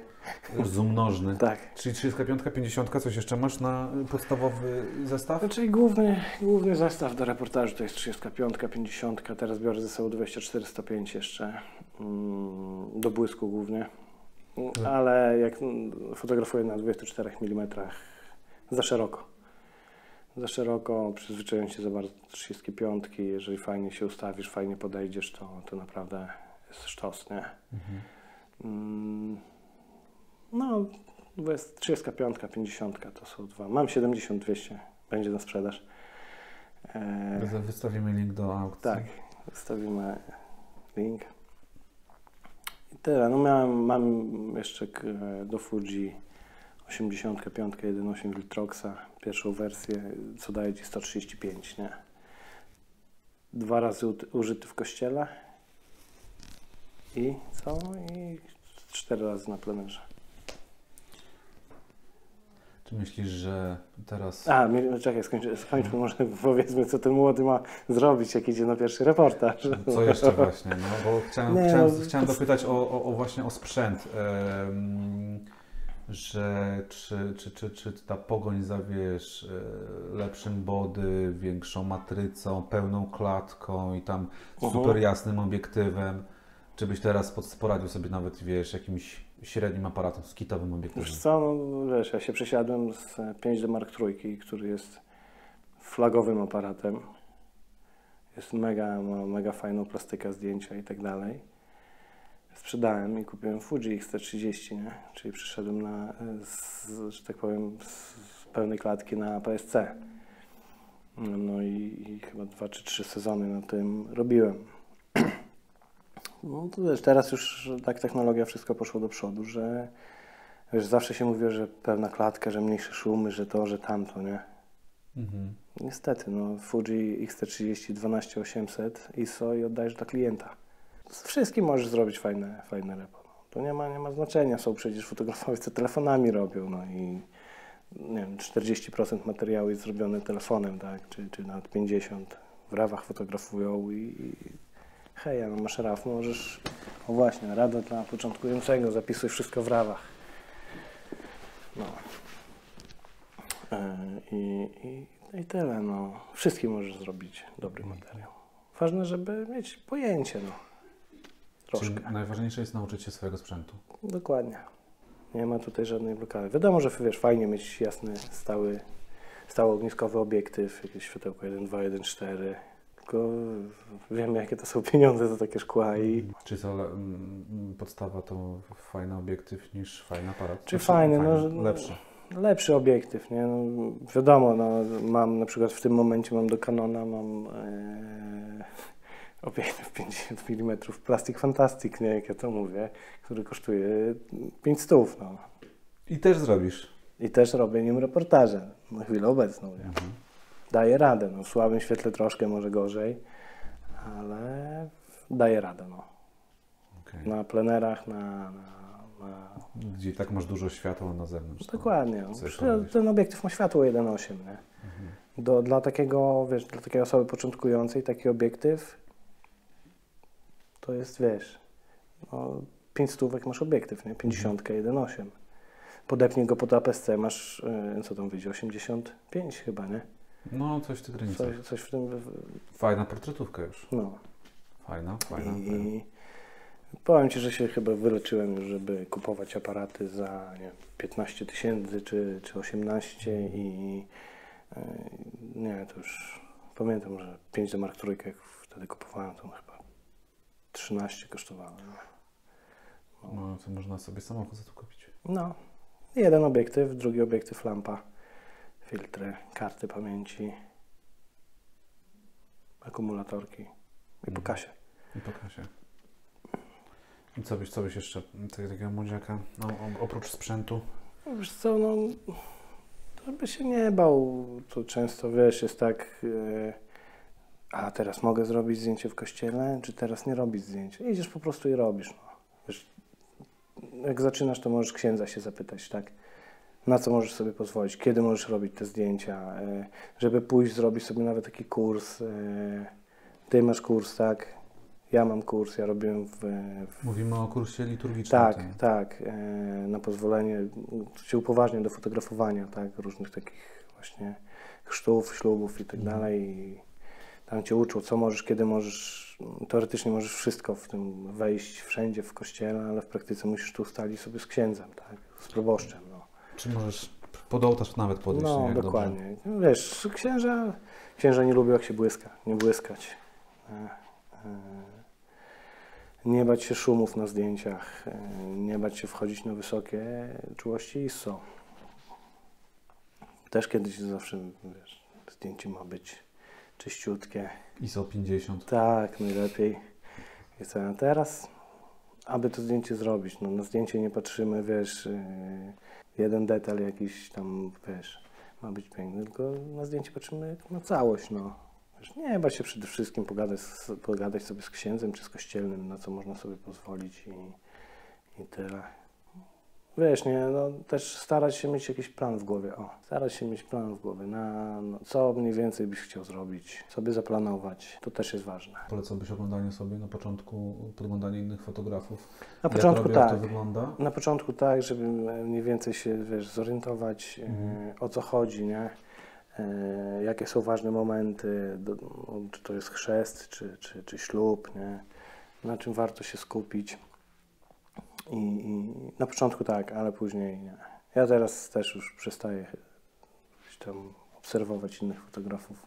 Zoom mnożny. tak. Czyli 35, 50, coś jeszcze masz na podstawowy zestaw? Czyli Znaczy, główny, główny zestaw do reportażu to jest 35, 50, teraz biorę ze sobą 24, 105 jeszcze, mm, do błysku głównie, Mm, ale jak mm, fotografuję na 24 mm za szeroko. Za szeroko, przyzwyczaiłem się za bardzo do 35, jeżeli fajnie się ustawisz, fajnie podejdziesz, to, to naprawdę jest sztos, nie? Mhm. No, 20 35, 50 to są dwa. Mam 70, 200, będzie na sprzedaż. E, Wystawimy link do aukcji. tak, wstawimy link. I tyle. No miałem, mam jeszcze do Fuji 85, 1.8 Viltroxa, pierwszą wersję, co daje Ci 135, nie? Dwa razy użyty w kościele i co? I cztery razy na plenerze. Czy myślisz, że teraz... A, czekaj, skończ, skończmy może powiedzmy, co ten młody ma zrobić, jak idzie na pierwszy reportaż. Co jeszcze właśnie? No, bo chciałem, Nie, chciałem, no, chciałem dopytać o, o, o właśnie o sprzęt. em, że czy, czy, czy, czy ta pogoń za wiesz, e, lepszym body, większą matrycą, pełną klatką i tam Mhm. super jasnym obiektywem, czy byś teraz poradził sobie nawet wiesz, jakimś średnim aparatem, z kitowym obiektywem? Wiesz co, no, wiesz, ja się przesiadłem z 5D Mark III, który jest flagowym aparatem. Jest mega, ma mega fajną plastykę zdjęcia i tak dalej. Sprzedałem i kupiłem Fuji X-T30, nie? Czyli przyszedłem na, z, że tak powiem, z pełnej klatki na PSC. No i, i chyba dwa czy trzy sezony na tym robiłem. No to wiesz, teraz już tak technologia wszystko poszło do przodu, że wiesz, zawsze się mówiło, że pełna klatka, że mniejsze szumy, że to, że tamto, nie? Mhm. Niestety, no Fuji X-T30 12800 ISO i oddajesz dla klienta. Z wszystkim możesz zrobić fajne, fajne repo. No. To nie ma, nie ma znaczenia. Są przecież fotografowie, co telefonami robią, no i nie wiem, 40% materiału jest zrobione telefonem, tak, czy, czy nawet 50%. W rawach fotografują i, i hej, no masz raw, możesz, o właśnie, rada dla początkującego, zapisuj wszystko w rawach. No. E, I, i, I tyle, no. Wszystkim możesz zrobić dobry materiał. Ważne, żeby mieć pojęcie, no. Czyli Troszkę. najważniejsze jest nauczyć się swojego sprzętu. Dokładnie. Nie ma tutaj żadnej blokady. Wiadomo, że wiesz, fajnie mieć jasny, stały, stały ogniskowy obiektyw, jakieś światełko 1.2, 1.4. Tylko wiemy, jakie to są pieniądze za takie szkła i Czy to podstawa to fajny obiektyw niż fajny aparat? Czy Znaczy, fajny, no, że- lepszy. lepszy obiektyw, nie? No, wiadomo, no, mam na przykład w tym momencie mam do Canona mam e, obiektyw 50 mm Plastic Fantastic, nie? Jak ja to mówię, który kosztuje 500, no. I też zrobisz. I też robię nim reportaże na chwilę obecną, nie? Mhm. Daję radę, no w słabym świetle troszkę może gorzej, ale daję radę, no. Okej. Na plenerach, na, na, na Gdzie tak masz dużo światła na zewnątrz. Dokładnie. no. ten obiektyw ma światło 1.8, nie? Mhm. Do, dla takiego, wiesz, dla takiej osoby początkującej taki obiektyw to jest, wiesz, no, 5 stówek masz obiektyw, nie? 50 1.8. Podepnij go pod APS-C, masz, yy, co tam wyjdzie, 85 chyba, nie? No, coś w tych granicach. Coś, coś w tym, Fajna portretówka już. no. Fajna, fajna. fajna. I powiem Ci, że się chyba wyleczyłem już, żeby kupować aparaty za nie, wiem, 15 tysięcy czy, czy 18 i yy, nie, to już pamiętam, że 5 do Mark III, jak wtedy kupowałem, to chyba 13 kosztowało. nie? No, to można sobie samochód za to kupić. No, jeden obiektyw, drugi obiektyw lampa, filtry, karty pamięci, akumulatorki i po Mhm. kasie. I po kasie. I co byś, co byś jeszcze tak- takiego młodziaka, no, oprócz sprzętu? No Wiesz co, no, to by się nie bał. To często, wiesz, jest tak, e, a teraz mogę zrobić zdjęcie w kościele, czy teraz nie robić zdjęcia? Idziesz po prostu i robisz, no. Wiesz, jak zaczynasz, to możesz księdza się zapytać, tak? Na co możesz sobie pozwolić? Kiedy możesz robić te zdjęcia? E, żeby pójść, zrobić sobie nawet taki kurs. E, ty masz kurs, tak? Ja mam kurs, ja robiłem w, w Mówimy o kursie liturgicznym. tak, tym. tak. E, na pozwolenie się upoważnia do fotografowania, tak, różnych takich właśnie chrztów, ślubów i tak Mhm. dalej. I tam cię uczą, co możesz, kiedy możesz. Teoretycznie możesz wszystko w tym wejść wszędzie w kościele, ale w praktyce musisz tu ustalić sobie z księdzem, tak, z proboszczem. No, Czy możesz pod ołtarz nawet podejść? no dokładnie. Wiesz, księża, księża nie lubią jak się błyska, nie błyskać. E, e, nie bać się szumów na zdjęciach, e, nie bać się wchodzić na wysokie czułości ISO. Też kiedyś zawsze, wiesz, zdjęcie ma być czyściutkie. Dobrze. ISO 50. Tak, najlepiej. I co, teraz, aby to zdjęcie zrobić, no na zdjęcie nie patrzymy, wiesz, yy, jeden detal jakiś tam, wiesz, ma być piękny, tylko na zdjęcie patrzymy na całość, no. Wiesz, nie bać się przede wszystkim pogadać, pogadać sobie z księdzem czy z kościelnym, na co można sobie pozwolić i, i tyle. Wiesz, nie, no też starać się mieć jakiś plan w głowie, o, starać się mieć plan w głowie, na no, co mniej więcej byś chciał zrobić, sobie zaplanować, to też jest ważne. Polecałbyś oglądanie sobie na początku, podglądanie innych fotografów? Na początku jak robią, tak. Na początku tak, żeby mniej więcej się, wiesz, zorientować, e, Mhm. o co chodzi, nie? E, jakie są ważne momenty, no, czy to jest chrzest, czy, czy, czy ślub, nie? Na czym warto się skupić. I, I na początku tak, ale później nie. Ja teraz też już przestaję tam obserwować innych fotografów.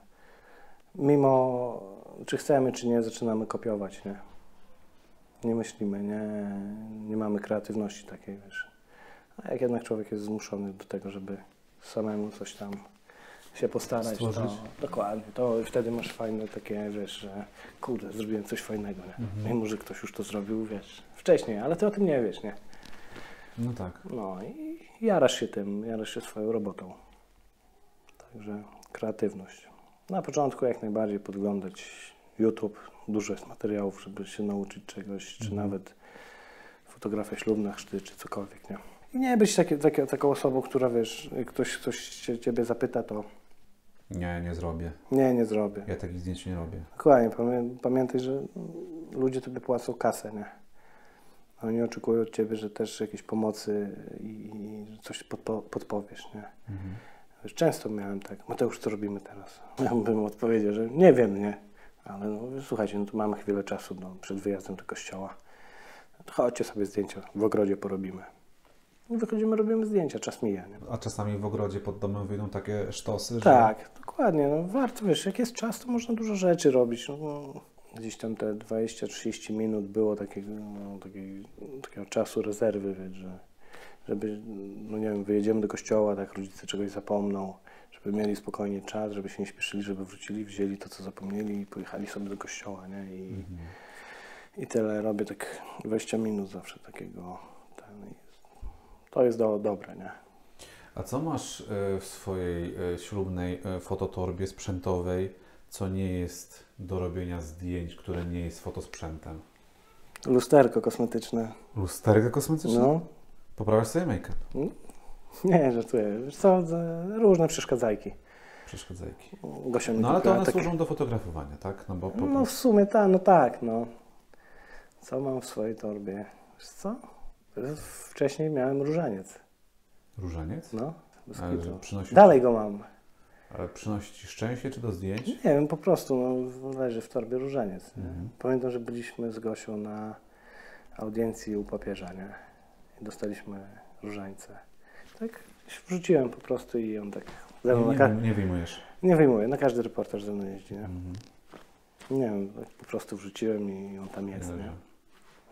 Mimo, czy chcemy, czy nie, zaczynamy kopiować, nie? Nie myślimy, nie, nie mamy kreatywności takiej, wiesz. A jak jednak człowiek jest zmuszony do tego, żeby samemu coś tam się postarać, to Stworzyć. dokładnie, to wtedy masz fajne takie, wiesz, że kurde, zrobiłem coś fajnego, nie? Mhm. Mimo, że ktoś już to zrobił, wiesz, wcześniej, ale ty o tym nie wiesz, nie? No tak. No i jarasz się tym, jarasz się swoją robotą. Także kreatywność. Na początku jak najbardziej podglądać YouTube. Dużo jest materiałów, żeby się nauczyć czegoś, czy Mhm. nawet fotografia ślubna, chrzty, czy cokolwiek, nie? I nie być takie, takie, taką osobą, która wiesz, jak ktoś coś ciebie zapyta, to Nie, nie zrobię. nie, nie zrobię. Ja takich zdjęć nie robię. Dokładnie, pamię, pamiętaj, że ludzie tobie płacą kasę, nie? Oni oczekują od ciebie, że też jakieś pomocy i, i coś podpo, podpowiesz, nie? Mhm. Często miałem tak, Mateusz, co robimy teraz? *laughs* Ja bym odpowiedział, że nie wiem, nie? Ale no, słuchajcie, no to mamy chwilę czasu no, przed wyjazdem do kościoła. To chodźcie sobie zdjęcia w ogrodzie porobimy. I wychodzimy, robimy zdjęcia, czas mija, nie? A czasami w ogrodzie pod domem wyjdą takie sztosy, że... Tak, dokładnie. No, warto, wiesz, jak jest czas, to można dużo rzeczy robić. No, no, gdzieś tam te 20-30 minut było takiego, no, takiej, takiego czasu rezerwy, wiesz, że, żeby, no nie wiem, wyjedziemy do kościoła, tak rodzice czegoś zapomną, żeby mieli spokojnie czas, żeby się nie śpieszyli, żeby wrócili, wzięli to, co zapomnieli i pojechali sobie do kościoła, nie? I, Mhm. i tyle. Robię tak 20 minut zawsze takiego. To jest do, dobre, nie? A co masz e, w swojej e, ślubnej e, fototorbie sprzętowej, co nie jest do robienia zdjęć, które nie jest fotosprzętem? Lusterko kosmetyczne. Lusterka kosmetyczna? No, Poprawiasz sobie make-up, Nie, żartuję. Wiesz co, różne przeszkadzajki. przeszkadzajki. Gosia mi No ale to one takie- służą do fotografowania, tak? No bo po, No w sumie tak, no tak, no. Co mam w swojej torbie? Wiesz co? Wcześniej miałem różaniec, różaniec? no. bez Ale przynosi, Dalej go mam. ale przynosi Ci szczęście czy do zdjęć? Nie wiem, po prostu no, leży w torbie różaniec. nie? Mhm. Pamiętam, że byliśmy z Gosią na audiencji u papieża, nie? I dostaliśmy różańce. Tak wrzuciłem po prostu i on tak ze mną Nie, nie, nie wyjmuję. Nie wyjmuję, na każdy reportaż ze mną jeździ, nie? Mhm. Nie wiem, tak po prostu wrzuciłem i on tam jest, nie? Dobrze.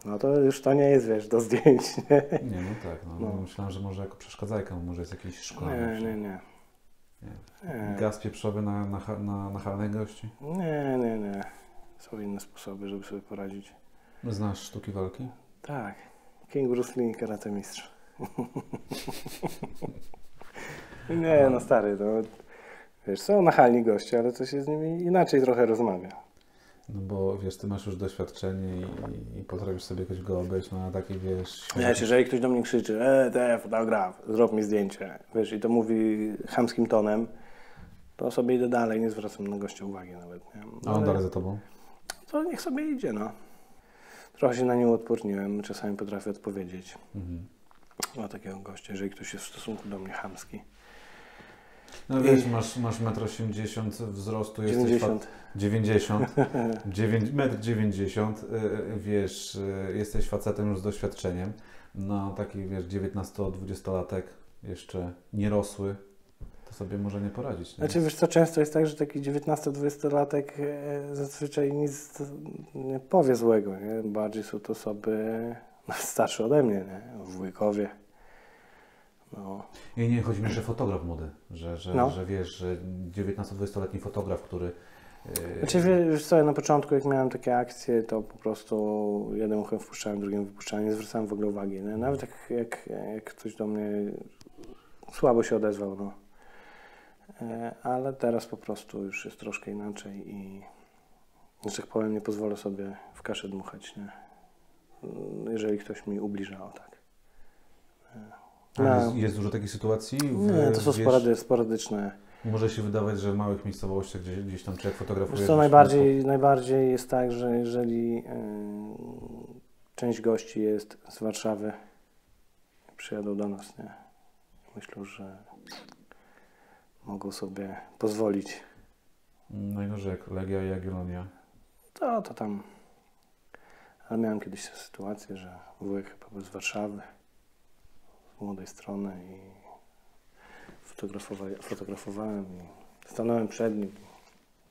No to już to nie jest, wiesz, do zdjęć, nie? Nie, no tak. No, No. Myślałem, że może jako przeszkadzajka, może jest jakiś szklany. Nie, nie, nie. Nie. Gaz pieprzowy na, na, na nachalnej gości? nie, nie, nie. Są inne sposoby, żeby sobie poradzić. Znasz sztuki walki? Tak. King Bruce Lee, karate mistrz. *laughs* nie, no stary, to wiesz, są nachalni goście, ale to się z nimi inaczej trochę rozmawia. No bo wiesz, ty masz już doświadczenie i, i potrafisz sobie jakoś go obejść no, na taki, wiesz... Wiesz, jeżeli ktoś do mnie krzyczy, e, te, fotograf, zrób mi zdjęcie, wiesz, i to mówi chamskim tonem, to sobie idę dalej, nie zwracam na gościa uwagi nawet, nie? A on Ale dalej za tobą? To niech sobie idzie, no. Trochę się na nią odporniłem, czasami potrafię odpowiedzieć Mhm. na takiego gościa, jeżeli ktoś jest w stosunku do mnie chamski. No wiesz, masz, masz 1,80 m wzrostu, jesteś... 90. Fa- 90. 9, 1,90 m, wiesz, y, jesteś facetem już z doświadczeniem. No taki, wiesz, 19-20-latek, jeszcze nierosły, to sobie może nie poradzić. Nie? Znaczy, wiesz co, często jest tak, że taki 19-20-latek e, zazwyczaj nic nie powie złego, nie? Bardziej są to osoby starsze ode mnie, nie? Wujkowie. No. Nie, nie, chodzi mi, że fotograf młody, że, że, No. że wiesz, że 19-20-letni fotograf, który... y, Znaczy, wiesz co, ja na początku jak miałem takie akcje, to po prostu jednym uchem wpuszczałem, drugim wypuszczałem, nie zwracałem w ogóle uwagi. Nie? Nawet jak, jak, jak ktoś do mnie słabo się odezwał, no. E, ale teraz po prostu już jest troszkę inaczej i, że tak powiem, nie pozwolę sobie w kaszę dmuchać, nie? Jeżeli ktoś mi ubliża, o tak. No. Jest, dużo takich sytuacji? W, Nie, to są sporady, sporadyczne. Może się wydawać, że w małych miejscowościach gdzieś, gdzieś tam człowiek fotografuje. Wiesz co, najbardziej, najbardziej jest tak, że jeżeli yy, część gości jest z Warszawy, przyjadą do nas, nie? Myślę, że mogą sobie pozwolić. No i że jak Legia i Jagiellonia. To, to tam. Ale miałem kiedyś sytuację, że wujek chyba był z Warszawy, młodej strony i fotografowa- fotografowałem i stanąłem przed nim,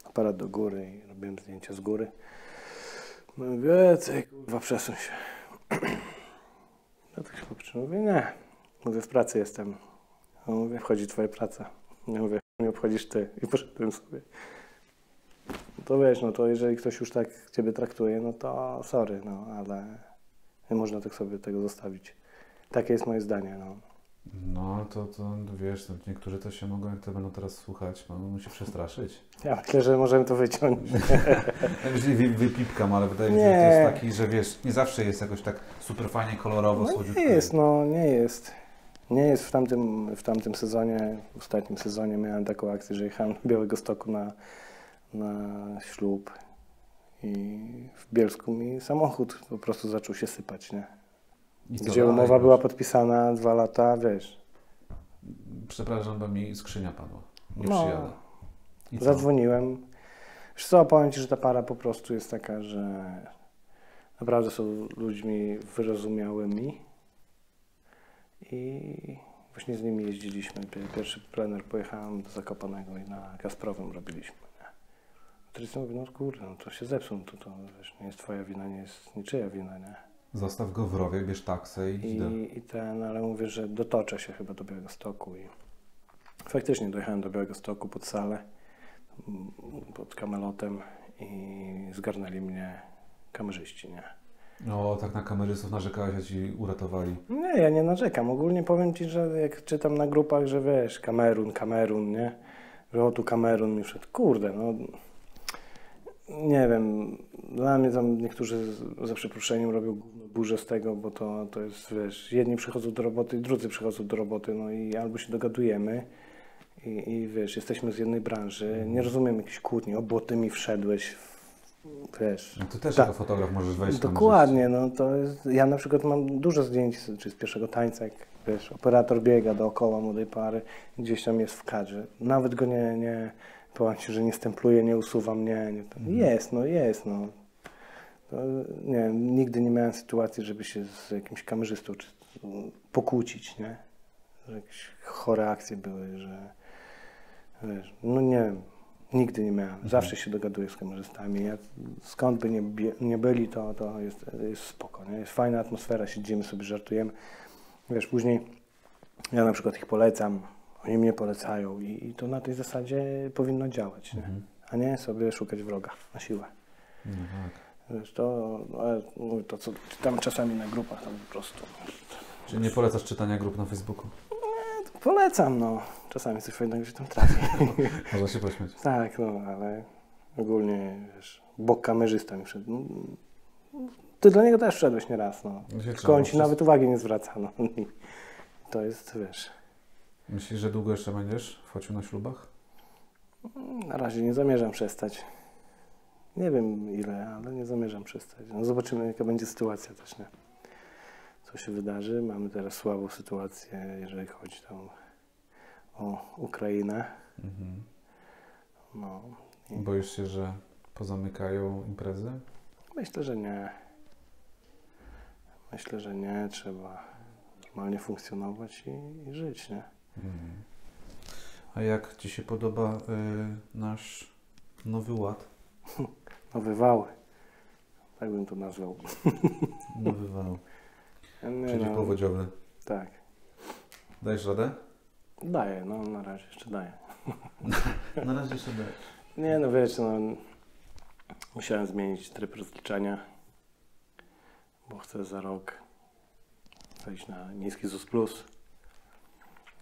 aparat do góry i robiłem zdjęcia z góry. No mówię, ty kurwa, przesuń się. *clears throat* Ja tak się popatrzyłem, mówię, nie. Mówię, w pracy jestem. A wchodzi twoja praca. Ja mówię, nie obchodzisz ty. I poszedłem sobie. No to wiesz, no to jeżeli ktoś już tak ciebie traktuje, no to sorry, no ale nie można tak sobie tego zostawić. Takie jest moje zdanie, no. No to, to wiesz, no, niektórzy to się mogą, jak to będą teraz słuchać, mogą się przestraszyć. Ja myślę, że możemy to wyciąć. *laughs* Wy, wypipkam, ale wydaje mi się, że to jest taki, że wiesz, nie zawsze jest jakoś tak super fajnie, kolorowo, No słodziutko. nie jest, no nie jest. Nie jest w tamtym, w tamtym sezonie, w ostatnim sezonie miałem taką akcję, że jechałem do Białego Stoku na, na ślub i w Bielsku mi samochód po prostu zaczął się sypać, nie? Gdzie umowa była podpisana dwa lata, wiesz. Przepraszam, bo mi skrzynia padła. Nie No. przyjadę. I co? Zadzwoniłem. Wiesz co, powiem Ci, że ta para po prostu jest taka, że naprawdę są ludźmi wyrozumiałymi i właśnie z nimi jeździliśmy. Pi- Pierwszy plener pojechałem do Zakopanego i na Kasprowym robiliśmy. Trycy mówi, no kurde, no to się zepsuł, to, to wiesz, nie jest Twoja wina, nie jest niczyja wina, nie? Zostaw go w rowie, bierz taksę i, idę. I, I ten, ale mówię, że dotoczę się chyba do Białego Stoku i faktycznie dojechałem do Białego Stoku pod salę, pod kamelotem i zgarnęli mnie kamerzyści, nie? No, tak na kamerzystów narzekałeś, a ci uratowali. Nie, ja nie narzekam. Ogólnie powiem Ci, że jak czytam na grupach, że wiesz, Kamerun, Kamerun, nie? Że o tu Kamerun mi wszedł. Kurde, no... Nie wiem, dla mnie tam niektórzy za przeproszeniem robią burzę z tego, bo to, to jest, wiesz, jedni przychodzą do roboty, drudzy przychodzą do roboty, no i albo się dogadujemy i, i wiesz, jesteśmy z jednej branży, nie rozumiem jakichś kłótni, o, bo Ty mi wszedłeś, wiesz... No ty też Tak. jako fotograf możesz wejść Dokładnie, no to jest, ja na przykład mam dużo zdjęć, z- czy z pierwszego tańca, jak wiesz, operator biega dookoła młodej pary, gdzieś tam jest w kadrze. Nawet go nie, nie powiem Ci, że nie stempluję, nie usuwam, nie, nie to jest, no jest, no. To, nie wiem, nigdy nie miałem sytuacji, żeby się z jakimś kamerzystą czy, pokłócić, nie? Że jakieś chore akcje były, że wiesz, no nie wiem, nigdy nie miałem. Zawsze się dogaduję z kamerzystami. Jak, skąd by nie, nie byli, to, to jest, jest spoko, nie? Jest fajna atmosfera, siedzimy sobie, żartujemy. Wiesz, później ja na przykład ich polecam, oni mnie polecają i, i to na tej zasadzie powinno działać, nie? Mhm. A nie sobie szukać wroga na siłę. No tak. Wiesz, to, mówię, to co czytam czasami na grupach, to po prostu Czyli nie polecasz czytania grup na Facebooku? polecam, no. Czasami coś fajnego się tam trafi. *laughs* Można się pośmiać. Tak, no, ale ogólnie, wiesz, bok kamerzysta mi wszedł. No, Ty do niego też wszedłeś nieraz, no. No Tylko on ci nawet uwagi nie zwraca, no. *laughs* I To jest, wiesz, Myślisz, że długo jeszcze będziesz wchodził na ślubach? na razie nie zamierzam przestać. Nie wiem ile, ale nie zamierzam przestać. No zobaczymy, jaka będzie sytuacja też, nie? Co się wydarzy. Mamy teraz słabą sytuację, jeżeli chodzi tam o Ukrainę. Mhm. No, i Boisz się, że pozamykają imprezy? myślę, że nie. Myślę, że nie. Trzeba normalnie funkcjonować i, i żyć, nie? Mhm. A jak Ci się podoba y, nasz nowy ład? *laughs* Nowy wał. Tak bym to nazwał. *laughs* Nowy wał, czyli no, powodziowy. tak. Dajesz radę? Daję, no na razie jeszcze daję. *laughs* Na razie jeszcze dajesz. Nie, no wiesz, no, musiałem zmienić tryb rozliczania, bo chcę za rok wejść na niski ZUS+. Plus.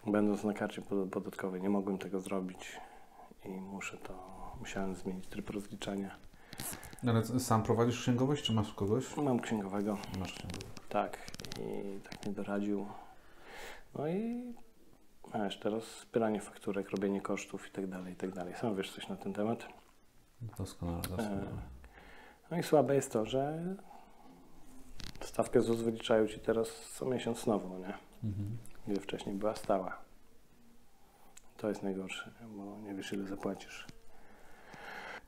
Będąc na karcie pod- podatkowej nie mogłem tego zrobić i muszę to, musiałem zmienić tryb rozliczania. Ale sam prowadzisz księgowość, czy masz kogoś? Mam księgowego, Masz księgowego. tak, i tak mi doradził. No i wiesz, teraz zbieranie fakturek, robienie kosztów i tak dalej, i tak dalej. Sam wiesz coś na ten temat. Doskonale, doskonale. No i słabe jest to, że stawkę ZUS wyliczają Ci teraz co miesiąc nową, nie? Mhm. Gdzie wcześniej była stała. To jest najgorsze, bo nie wiesz ile zapłacisz.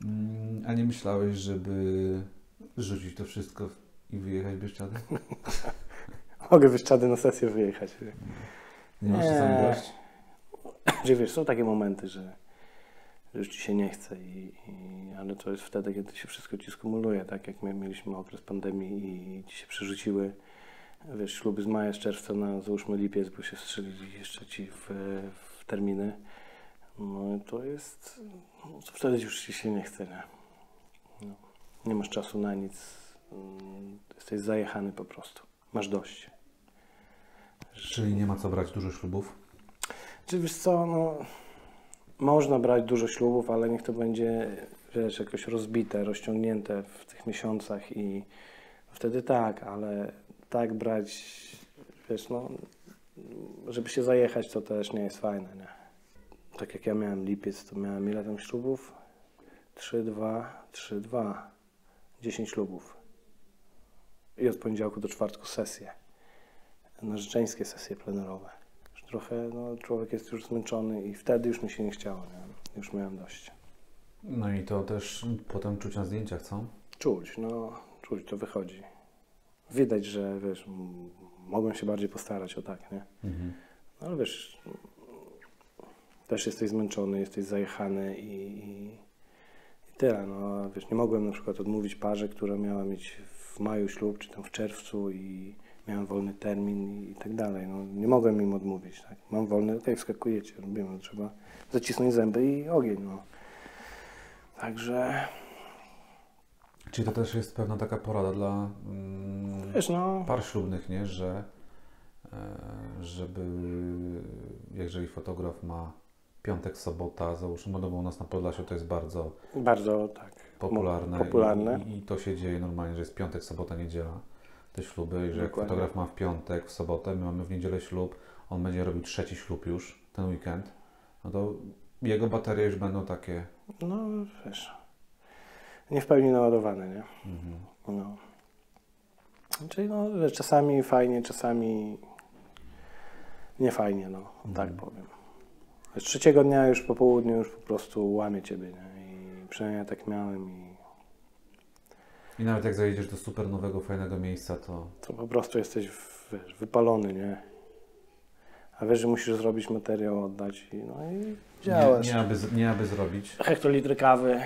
Mm, A nie myślałeś, żeby rzucić to wszystko i wyjechać bez ściany? *laughs* Mogę Bieszczady na sesję wyjechać. Nie? Nie masz czasami dość? Że wiesz, są takie momenty, że, że już Ci się nie chce, i, i, ale to jest wtedy, kiedy się wszystko Ci skumuluje, tak jak my mieliśmy okres pandemii i Ci się przerzuciły wiesz, śluby z maja, z czerwca na załóżmy lipiec, bo się strzelili jeszcze Ci w, w terminy. No to jest, no, to wtedy już Ci się nie chce, nie? No, nie masz czasu na nic, mm, jesteś zajechany po prostu, masz dość. Czyli nie ma co brać dużo ślubów? Czy wiesz co, no, można brać dużo ślubów, ale niech to będzie, wiesz, jakoś rozbite, rozciągnięte w tych miesiącach i wtedy tak, ale tak brać, wiesz, no, żeby się zajechać, to też nie jest fajne, nie? Tak jak ja miałem lipiec, to miałem ile tam ślubów? 3, 2, 3, 2, 10 ślubów. I od poniedziałku do czwartku sesje. Narzeczeńskie sesje plenerowe. Już trochę, no, człowiek jest już zmęczony i wtedy już mi się nie chciało, nie? Już miałem dość. No i to też potem czuć na zdjęciach, co? Czuć, no, czuć, to wychodzi. Widać, że, wiesz, m- mogłem się bardziej postarać o tak, nie? Mhm. No, ale wiesz, też jesteś zmęczony, jesteś zajechany i, i, i tyle, no, wiesz, nie mogłem na przykład odmówić parze, która miała mieć w maju ślub, czy tam w czerwcu i miałem wolny termin i, i tak dalej, no, nie mogłem im odmówić, tak? Mam wolny, okej, wskakujecie, robimy, trzeba zacisnąć zęby i ogień, no. Także, Czyli to też jest pewna taka porada dla mm, wiesz, no, par ślubnych, nie? Że e, żeby jeżeli fotograf ma piątek, sobota, załóżmy, no bo u nas na Podlasiu to jest bardzo bardzo, tak, popularne, popularne. I, i to się dzieje normalnie, że jest piątek, sobota, niedziela, te śluby, i że jak fotograf ma w piątek, w sobotę, my mamy w niedzielę ślub, on będzie robił trzeci ślub już, ten weekend, no to jego baterie już będą takie, no, wiesz, nie w pełni naładowane, nie? mhm. No. Czyli no, czasami fajnie, czasami nie fajnie, no, tak Mhm. powiem. Wiesz, trzeciego dnia już po południu już po prostu łamie ciebie, nie? I przynajmniej ja tak miałem i i nawet jak zajedziesz do super nowego, fajnego miejsca, to to po prostu jesteś wiesz, wypalony, nie? A wiesz, że musisz zrobić materiał, oddać i no i nie, działasz. nie, aby, z- nie aby zrobić. Hektolitry kawy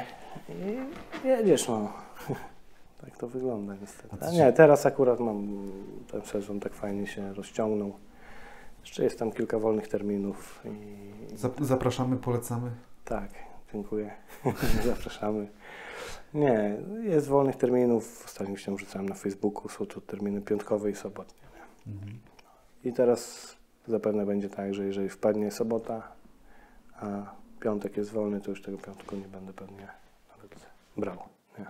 i jedziesz, no. *laughs* tak to wygląda niestety. A nie, teraz akurat mam ten sezon tak fajnie się rozciągnął. Jeszcze jest tam kilka wolnych terminów i Zap- Zapraszamy, polecamy. tak, dziękuję. *laughs* Zapraszamy. Nie, jest wolnych terminów. Ostatnio się wrzucałem na Facebooku. Są to terminy piątkowe i sobotnie. Mhm. I teraz zapewne będzie tak, że jeżeli wpadnie sobota, a piątek jest wolny, to już tego piątku nie będę pewnie nawet brał. Nie.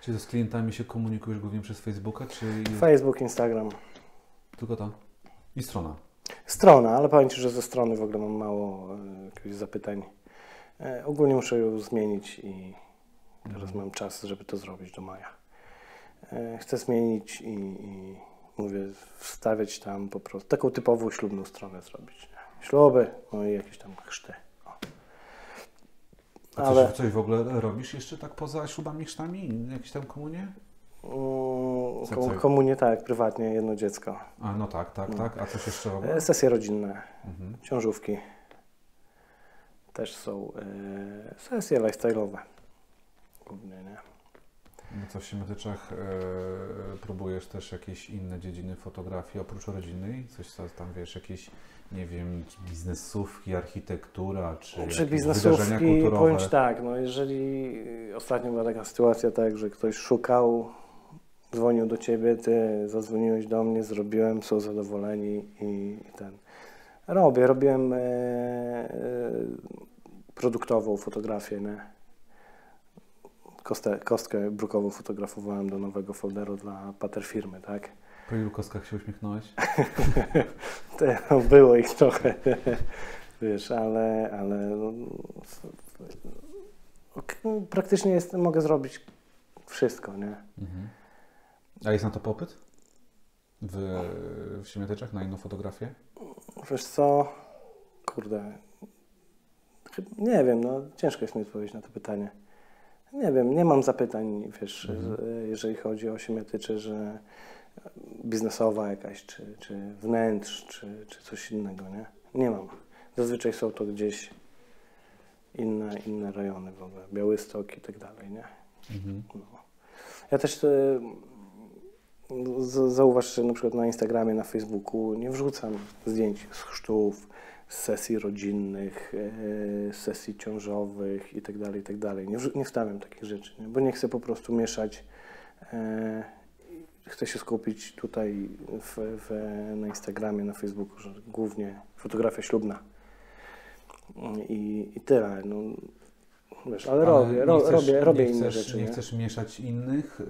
Czy z klientami się komunikujesz głównie przez Facebooka, czy Facebook, Instagram. tylko to? I strona. Strona, ale powiem Ci, że ze strony w ogóle mam mało e, jakichś zapytań. E, ogólnie muszę ją zmienić i teraz Mhm. mam czas, żeby to zrobić do maja. E, chcę zmienić i, i mówię, wstawiać tam po prostu taką typową ślubną stronę zrobić. Śluby, no i jakieś tam chrzty. A Ale coś, coś w ogóle robisz jeszcze tak poza ślubami, chrztami? Jakieś tam komunie? mm, co? komunie tak, prywatnie, jedno dziecko. A no tak, tak, No. tak. A coś jeszcze ogóle? E, Sesje rodzinne. Mhm. Ciążówki też są e, sesje lifestyle'owe. Głównie, nie? No co w Siemiatyczach e, próbujesz też jakieś inne dziedziny fotografii oprócz rodzinnej? Coś co tam wiesz, jakieś nie wiem, biznesówki, architektura, czy Czy biznesówki, powiem Ci tak, no jeżeli y, ostatnio była taka sytuacja, tak, że ktoś szukał, dzwonił do Ciebie, Ty zadzwoniłeś do mnie, zrobiłem, są zadowoleni i, i ten. Robię, robiłem e, e, produktową fotografię, nie? Kostę, kostkę brukową fotografowałem do nowego folderu dla pater firmy, tak? Po ilu kostkach się uśmiechnąłeś? *laughs* To było ich trochę, wiesz, ale, ale no, praktycznie jest, mogę zrobić wszystko, nie? Mhm. A jest na to popyt? W, w Siemiatyczach na inną fotografię? Wiesz co, kurde, nie wiem, no ciężko jest mi odpowiedzieć na to pytanie. Nie wiem, nie mam zapytań, wiesz, Mhm. z- jeżeli chodzi o siemiatycze, że biznesowa jakaś, czy, czy wnętrz, czy, czy coś innego, nie? Nie mam. Zazwyczaj są to gdzieś inne, inne rejony w ogóle, Białystok i tak dalej, nie? Mhm. No. Ja też e, z- zauważ, że na przykład na Instagramie, na Facebooku nie wrzucam zdjęć z chrztów, z sesji rodzinnych, e, z sesji ciążowych i tak dalej, i tak dalej. Nie wstawiam takich rzeczy, nie? bo nie chcę po prostu mieszać. E, chcę się skupić tutaj w, w, na Instagramie, na Facebooku, że głównie fotografia ślubna. I, i tyle. No, wiesz, ale, robię, nie ro, chcesz- robię, robię inne chcesz, rzeczy. Nie nie? chcesz mieszać innych y,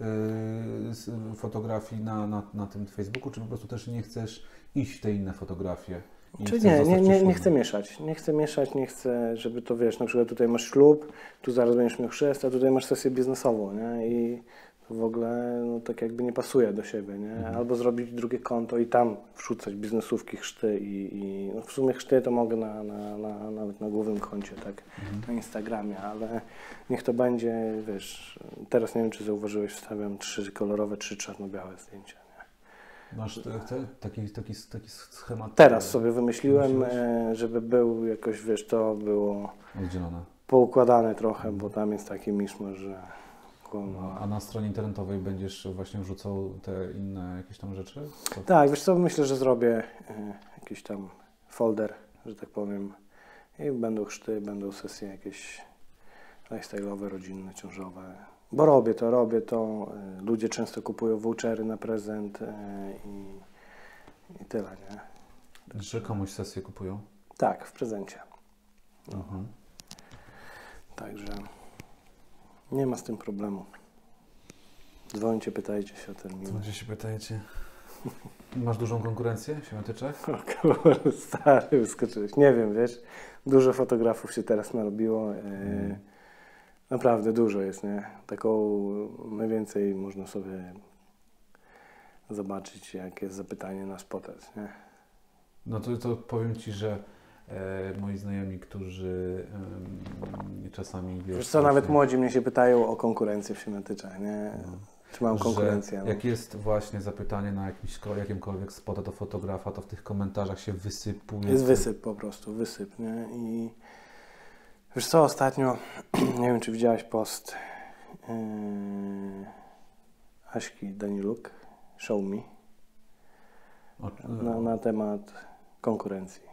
z fotografii na, na, na tym Facebooku, czy po prostu też nie chcesz iść w te inne fotografie? Czy chcesz nie, nie, nie, nie chcę mieszać. Nie chcę mieszać, nie chcę, żeby to wiesz, na przykład tutaj masz ślub, tu zaraz będziesz miał chrzest, a tutaj masz sesję biznesową, nie? I w ogóle no, tak jakby nie pasuje do siebie, nie? Mhm. Albo zrobić drugie konto i tam wrzucać biznesówki, chrzty i, i no w sumie chrzty to mogę na, na, na, nawet na głównym koncie, tak? Mhm. Na Instagramie, ale niech to będzie, wiesz, teraz nie wiem, czy zauważyłeś, wstawiam trzy kolorowe, trzy czarno-białe zdjęcia. Masz te, te, taki, taki, taki schemat Teraz sobie wymyśliłem, Wymyśliłeś? e, żeby był jakoś, wiesz, to było oddzielone. poukładane trochę, bo tam jest taki miszmasz, że Kurwa. a na stronie internetowej będziesz właśnie wrzucał te inne jakieś tam rzeczy? To- Tak, wiesz co, myślę, że zrobię e, jakiś tam folder, że tak powiem i będą chrzty, będą sesje jakieś lifestyle'owe, rodzinne, ciążowe. Bo robię to, robię to. e, Ludzie często kupują vouchery na prezent e, i, i tyle, nie? Że komuś sesję kupują? Tak, w prezencie. No. Mhm. Także nie ma z tym problemu. Dzwońcie, pytajcie się o termin. Gdzie się pytajcie. Masz dużą konkurencję w Siemiatyczach? *laughs* O stary, wyskoczyłeś. Nie wiem, wiesz, dużo fotografów się teraz narobiło. E, Mm. Naprawdę dużo jest, nie? Taką mniej więcej można sobie zobaczyć, jak jest zapytanie na spotet, nie? No to, to powiem Ci, że moi znajomi, którzy czasami wiesz, co, nawet młodzi mnie się pytają o konkurencję w siemiatyczach, nie? No. Czy mam konkurencję? No. Jak jest właśnie zapytanie na jakimś, ko- jakimkolwiek spota do fotografa, to w tych komentarzach się wysypuje. Jest wysyp po prostu, wysyp, nie? I wiesz co, ostatnio, *clears throat* nie wiem czy widziałeś post yy, Aśki Daniluk, Show Me, na, na temat konkurencji.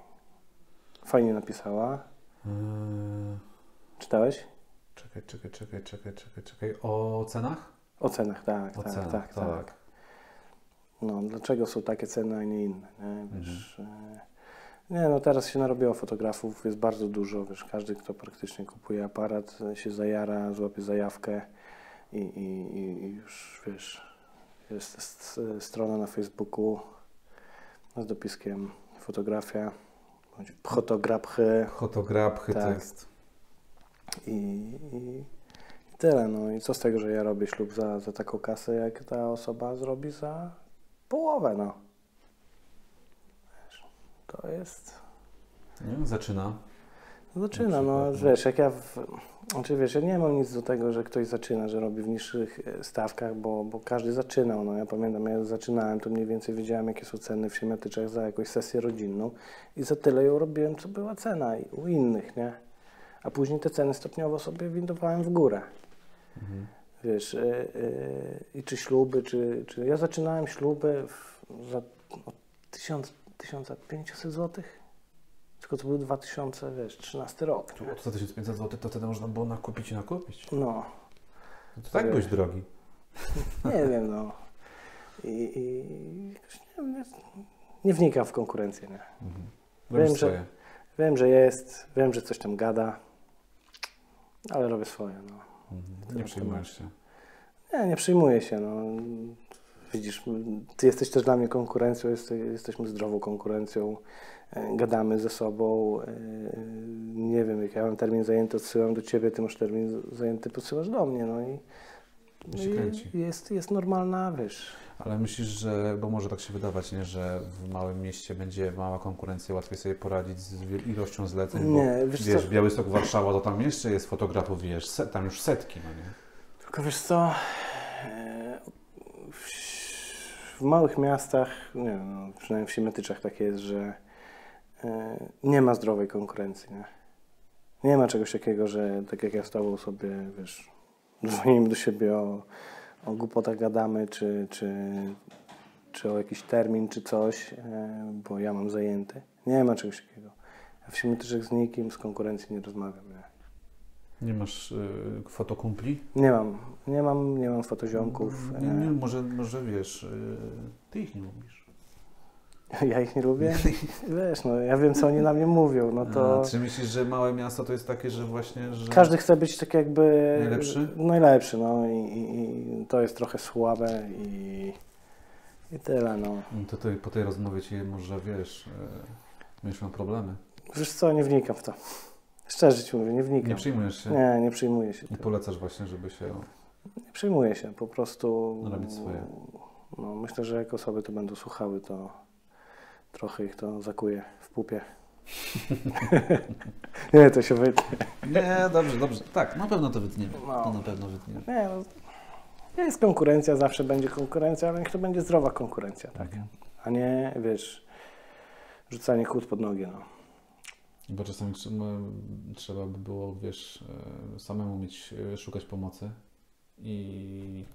Fajnie napisała. e, Czytałeś? czekaj, czekaj, czekaj, czekaj, czekaj, czekaj. O cenach? O cenach, tak, O tak, cenach, tak, tak, No, dlaczego są takie ceny, a nie inne, nie? Wiesz, e, nie, no teraz się narobiło fotografów, jest bardzo dużo, wiesz, każdy, kto praktycznie kupuje aparat, e, się zajara, złapie zajawkę i, i, i już, wiesz, jest strona na Facebooku z dopiskiem fotografia, Fotograf, to Tak. jest. i, i tyle, no i co z tego, że ja robię ślub za, za taką kasę, jak ta osoba zrobi za połowę, no. Wiesz, to jest... Nie? Zaczyna. Zaczyna, Na no no. wiesz, jak ja, w, znaczy wiesz, ja nie mam nic do tego, że ktoś zaczyna, że robi w niższych e, stawkach, bo, bo każdy zaczynał, no ja pamiętam, ja zaczynałem, to mniej więcej wiedziałem, jakie są ceny w Siemiatyczach za jakąś sesję rodzinną i za tyle ją robiłem, co była cena u innych, nie? A później te ceny stopniowo sobie windowałem w górę. Mhm. Wiesz, e, e, i czy śluby, czy, czy ja zaczynałem śluby w, za od 1000, 1500 zł, tylko to był 2000, wiesz, 13 rok. Tu od 1500 zł to wtedy można było nakupić i nakupić. No, No to tak Wiesz. byłeś drogi. nie wiem, no. I, i nie, nie, nie wnikam w konkurencję, nie. Mhm. Wiem, że- swoje. Wiem, że jest, wiem, że coś tam gada, ale robię swoje. No. Mhm. Nie przejmujesz się. Nie, nie przyjmuję się. No. Widzisz, ty jesteś też dla mnie konkurencją, jest, jesteśmy zdrową konkurencją, gadamy ze sobą. e, Nie wiem, jak ja mam termin zajęty, odsyłam do ciebie, ty masz termin zajęty, podsyłasz do mnie. No i, I i jest, jest normalna, wiesz. Ale myślisz, że, bo może tak się wydawać, nie, że w małym mieście będzie mała konkurencja, łatwiej sobie poradzić z ilością zleceń, bo Nie, wiesz wiesz, co, Białystok, Warszawa, to tam jeszcze jest fotografów, wiesz, tam już setki, no nie? tylko wiesz co, e, w, małych miastach, nie wiem, no, przynajmniej w Siemiatyczach tak jest, że e, nie ma zdrowej konkurencji, nie? Nie ma czegoś takiego, że tak jak ja z tobą sobie, wiesz, dzwonimy do siebie o, o głupotach gadamy, czy, czy, czy o jakiś termin, czy coś, e, bo ja mam zajęty. Nie ma czegoś takiego. Ja w Siemiatyczach z nikim z konkurencji nie rozmawiam, nie? Nie masz y, fotokumpli? Nie mam, nie mam, nie mam fotoziomków. Nie, nie, e, może, może wiesz, y, ty ich nie lubisz. *laughs* Ja ich nie lubię. *laughs* Wiesz, no ja wiem, co oni na mnie mówią, no to A, czy myślisz, że małe miasto to jest takie, że właśnie, że... każdy chce być tak jakby... Najlepszy? Najlepszy, no i, i, i to jest trochę słabe i, i tyle, no. To ty, po tej rozmowie ci może, wiesz, y, będziesz miał problemy. Wiesz co, nie wnikam w to. Szczerze ci mówię, nie wnikam. Nie przyjmujesz się? Nie, nie przyjmuję się. I polecasz właśnie, żeby się... Nie przyjmuję się, po prostu... Robić swoje. No, myślę, że jak osoby to będą słuchały, to trochę ich to zakuje w pupie. *laughs* nie, to się wytnie. Nie, dobrze, dobrze. Tak, na pewno to wytniemy. No. To na pewno wytniemy. Nie, no, jest konkurencja, zawsze będzie konkurencja, ale niech to będzie zdrowa konkurencja, tak? Mhm. A nie, wiesz, rzucanie kłód pod nogi, no. Bo czasami trzeba, trzeba by było, wiesz, e, samemu mieć, e, szukać pomocy i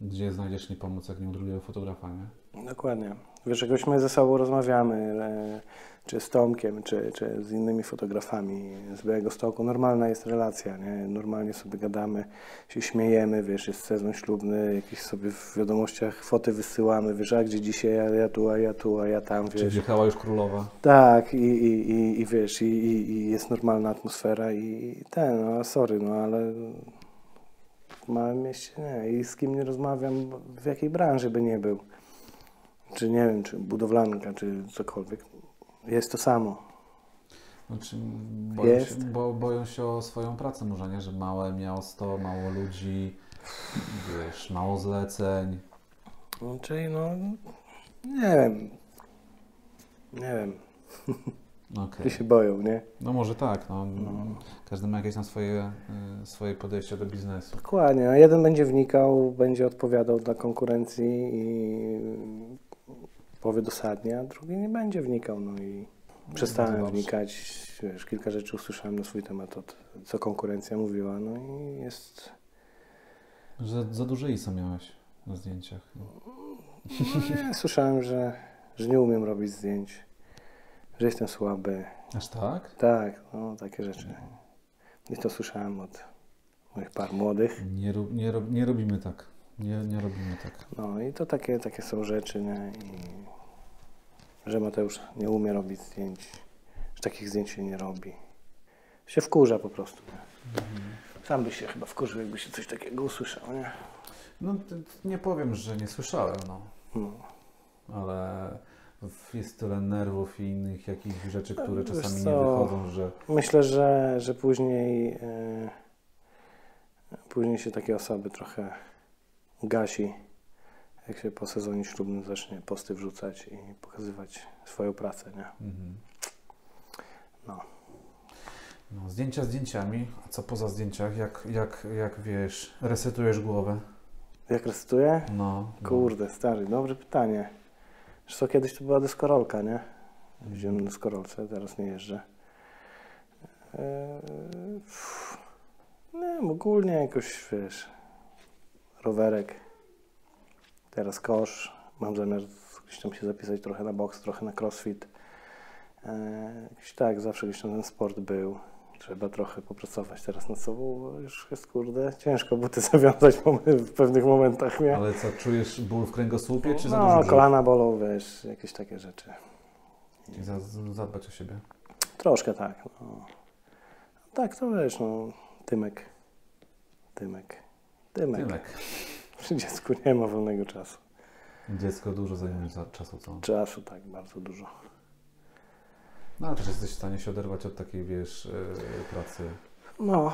gdzie znajdziesz nie pomoc, jak nie u drugiego fotografa, nie? Dokładnie. Wiesz, jakoś my ze sobą rozmawiamy, e, czy z Tomkiem, czy, czy z innymi fotografami z Białego Stoku. Normalna jest relacja, nie? Normalnie sobie gadamy, się śmiejemy, wiesz, jest sezon ślubny, jakieś sobie w wiadomościach foty wysyłamy, wiesz, a gdzie dzisiaj, a ja tu, a ja tu, a ja tam, Czy wiesz. wjechała już królowa? Tak, i, i, i, i wiesz, i, i, i jest normalna atmosfera i, i ten, no sorry, no ale w małym mieście nie. I z kim nie rozmawiam, w jakiej branży by nie był. Czy nie wiem, czy budowlanka, czy cokolwiek. Jest to samo. Znaczy, boją, Jest. się, bo, boją się o swoją pracę może, nie? Że małe miasto, mało ludzi, wiesz, mało zleceń. No, czyli no, nie wiem. Nie wiem, czy się boją, nie? No może tak, no. No. Każdy ma jakieś tam swoje, y, swoje podejście do biznesu. Dokładnie. A jeden będzie wnikał, będzie odpowiadał dla konkurencji i powie dosadnie, a drugi nie będzie wnikał. No i przestałem wnikać. Wiesz, kilka rzeczy usłyszałem na swój temat, od, co konkurencja mówiła. No i jest. Że za duże ISO miałeś na zdjęciach. No, nie, słyszałem, że, że nie umiem robić zdjęć, że jestem słaby. Aż tak? Tak, no takie rzeczy. I to słyszałem od moich par młodych. Nie, nie, nie robimy tak. Nie, nie robimy tak. No i to takie, takie są rzeczy, nie? I że Mateusz nie umie robić zdjęć, że takich zdjęć się nie robi. Się wkurza po prostu, nie? Sam byś się chyba wkurzył, jakby się coś takiego usłyszał, nie? No nie powiem, że nie słyszałem, no. No. Ale jest tyle nerwów i innych jakichś rzeczy, które Wiesz czasami nie co? wychodzą, że Myślę, że, że później, e, później się takie osoby trochę gasi, jak się po sezonie ślubnym zacznie posty wrzucać i pokazywać swoją pracę, nie? mhm. No. no, zdjęcia zdjęciami, a co poza zdjęciach, jak, jak, jak wiesz, resetujesz głowę? Jak recytuję? No. no. Kurde, stary, dobre pytanie. Co, kiedyś to była deskorolka, nie? Jeździłem na teraz nie jeżdżę. Eee, nie ogólnie jakoś, wiesz, rowerek, teraz kosz. Mam zamiar gdzieś tam się zapisać trochę na boks, trochę na crossfit. Eee, jakoś tak, zawsze gdzieś tam ten sport był. Trzeba trochę popracować teraz nad sobą, bo już jest, kurde, ciężko buty *laughs* zawiązać w pewnych momentach, nie? Ale co, czujesz ból w kręgosłupie, czy za no, dużo? kolana bolą, wiesz, jakieś takie rzeczy. Czyli za, zadbać o siebie. Troszkę tak. No. Tak, to wiesz, no, Tymek. Tymek. Tymek. Tymek. Przy dziecku nie ma wolnego czasu. Dziecko dużo zajmuje za- czasu, co? Czasu tak, bardzo dużo. No ale też jesteś w stanie się oderwać od takiej, wiesz, yy, pracy. No,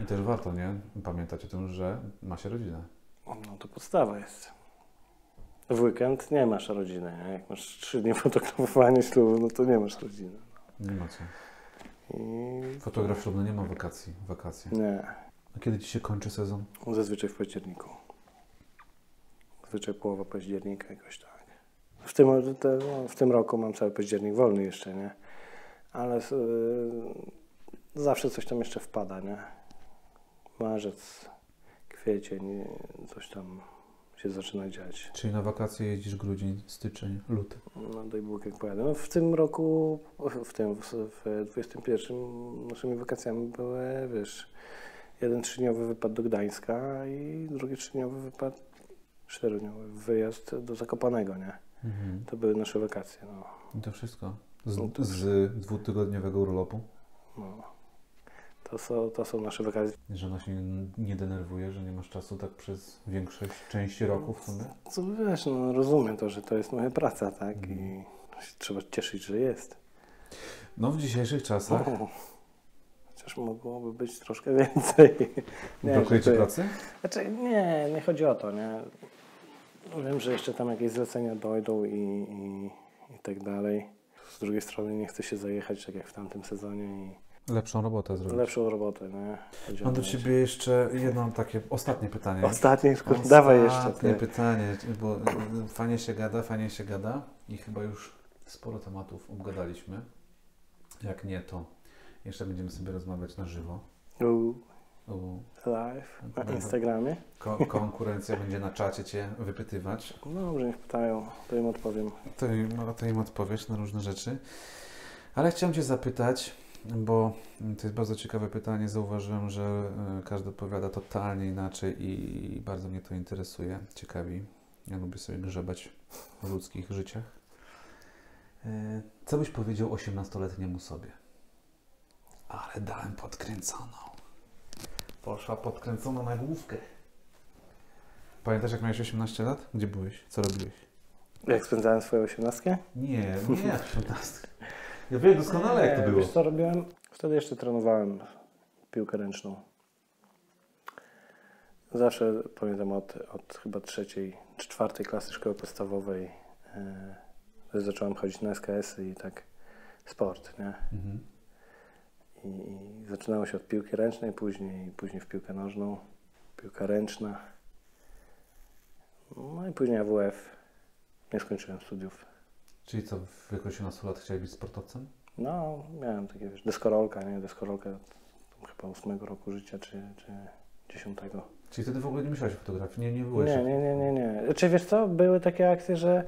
I też warto, nie? Pamiętać o tym, że ma się rodzinę. no to podstawa jest. W weekend nie masz rodziny, nie? Jak masz trzy dni *laughs* fotografowania ślubu, no to nie masz rodziny. Nie macie. I Fotograf ślubny nie ma wakacji. Wakacje. nie, A kiedy ci się kończy sezon? zazwyczaj w październiku. Zazwyczaj połowa października jakoś tak. W tym, no, w tym roku mam cały październik wolny jeszcze, nie? Ale y, zawsze coś tam jeszcze wpada, nie? Marzec, kwiecień, coś tam się zaczyna dziać. Czyli na wakacje jeździsz grudzień, styczeń, luty. No daj Bóg jak pojadę. No w tym roku, w tym, w, w 21 naszymi wakacjami były, wiesz, jeden trzydniowy wypad do Gdańska i drugi trzydniowy wypad, czterodniowy wyjazd do Zakopanego, nie? Mhm. To były nasze wakacje, no. I to wszystko. Z, z dwutygodniowego urlopu. no. To, są, to są nasze wakacje. Żona się nie denerwuje, że nie masz czasu tak przez większość części roku w sumie? Co wiesz, no rozumiem to, że to jest moja praca, tak? Mhm. I się trzeba cieszyć, że jest. No w dzisiejszych czasach. O, *laughs* chociaż mogłoby być troszkę *laughs* więcej. Nie, Brakuje ci żartuję. pracy? Znaczy, nie, nie chodzi o to, nie. Wiem, że jeszcze tam jakieś zlecenia dojdą i, i, i tak dalej. Z drugiej strony nie chcę się zajechać, tak jak w tamtym sezonie i Lepszą robotę zrobić. lepszą robotę, nie. Mam do Ciebie jeszcze jedno takie ostatnie pytanie. Ostatnie, już- dawaj jeszcze. Ostatnie pytanie, bo y, fajnie się gada, fajnie się gada i chyba już sporo tematów obgadaliśmy. Jak nie, to jeszcze będziemy sobie rozmawiać na żywo. U, U, live na. Instagramie. ko- konkurencja będzie na czacie Cię wypytywać. No dobrze, niech pytają, to im odpowiem. To im, no, to im odpowiesz na różne rzeczy. Ale chciałem Cię zapytać, bo to jest bardzo ciekawe pytanie. Zauważyłem, że y, każdy odpowiada totalnie inaczej i bardzo mnie to interesuje, ciekawi. Ja lubię sobie grzebać w ludzkich życiach. Y, Co byś powiedział 18-letniemu sobie? Ale dałem podkręconą. Poszła podkręcona na główkę. Pamiętasz, jak miałeś 18 lat? Gdzie byłeś? Co robiłeś? Jak spędzałem swoją osiemnastkę? Nie, *laughs* nie jak 18. Ja wiem doskonale, jak to Nie, było. Wiesz co robiłem? Wtedy jeszcze trenowałem piłkę ręczną. Zawsze pamiętam od, od chyba trzeciej czy czwartej klasy szkoły podstawowej e, zacząłem chodzić na SKS-y i tak sport, nie? Mhm. I, I zaczynało się od piłki ręcznej, później, później w piłkę nożną, piłka ręczna. No i później AWF. Nie skończyłem studiów. Czyli co, w wieku 18 lat chciałeś być sportowcem? No, miałem takie, wiesz, deskorolka, nie? Deskorolka od chyba ósmego roku życia, czy, czy dziesiątego. Czyli wtedy w ogóle nie myślałeś o fotografii, nie, nie byłeś. Nie, nie, nie, nie, nie. Czy wiesz co, były takie akcje, że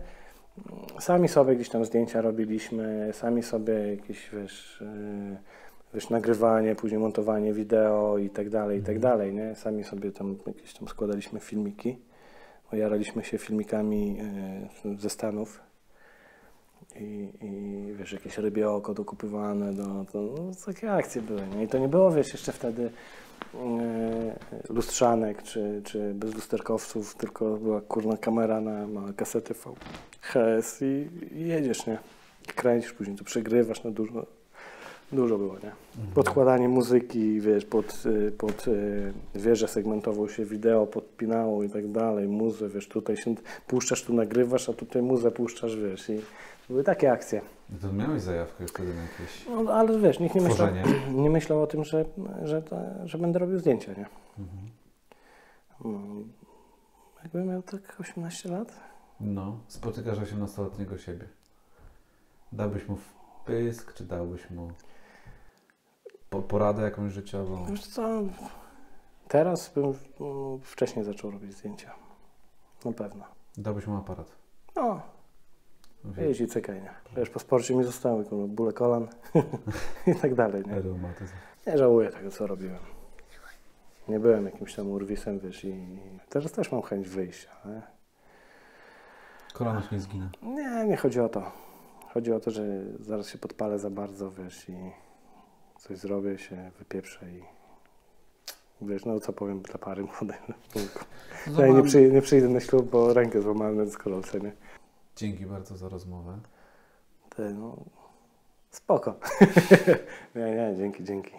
sami sobie gdzieś tam zdjęcia robiliśmy, sami sobie jakieś, wiesz, yy, wiesz, nagrywanie, później montowanie wideo i tak dalej, i tak Mhm. dalej, nie? Sami sobie tam jakieś tam składaliśmy filmiki. Ojaraliśmy się filmikami yy, ze Stanów. I, I wiesz, jakieś rybie oko dokupywane, do, to, no, takie akcje były. Nie? I to nie było, wiesz, jeszcze wtedy e, lustrzanek czy, czy bez lusterkowców, tylko była kurna kamera na małe kasety VHS i, i jedziesz, nie? Kręcisz, później to przegrywasz na dużo. Dużo było, nie? Mhm. Podkładanie muzyki, wiesz, pod, y, pod y, wieżę segmentową się wideo podpinało i tak dalej, muzę, wiesz, tutaj się puszczasz, tu nagrywasz, a tutaj muzę puszczasz, wiesz, i były takie akcje. No To miałeś zajawkę wtedy na jakieś No, ale wiesz, nikt nie myślał, *clears throat* nie myślał o tym, że, że, to, że będę robił zdjęcia, nie? Mhm. No, jakbym miał tak 18 lat? No, spotykasz 18-letniego siebie. Dałbyś mu wpysk, czy dałbyś mu po, poradę jakąś życiową? Wiesz co, teraz bym mm, wcześniej zaczął robić zdjęcia. Na pewno. Dałbyś mu aparat? No, jeździ cykaj, nie? Wiesz, po sporcie mi zostały bóle kolan *laughs* i tak dalej, nie? Reumatyzm. Nie żałuję tego, co robiłem. Nie byłem jakimś tam urwisem, wiesz, i teraz też mam chęć wyjścia, nie? Kolano nie zginę. Nie, nie chodzi o to. Chodzi o to, że zaraz się podpalę za bardzo, wiesz, i coś zrobię, się wypieprzę i wiesz, no co powiem dla pary młodej. No, ja nie, przyj- nie przyjdę na ślub, bo rękę złamałem na deskorolce, nie? Dzięki bardzo za rozmowę. Ty, no, spoko. *laughs* nie, nie, dzięki, dzięki.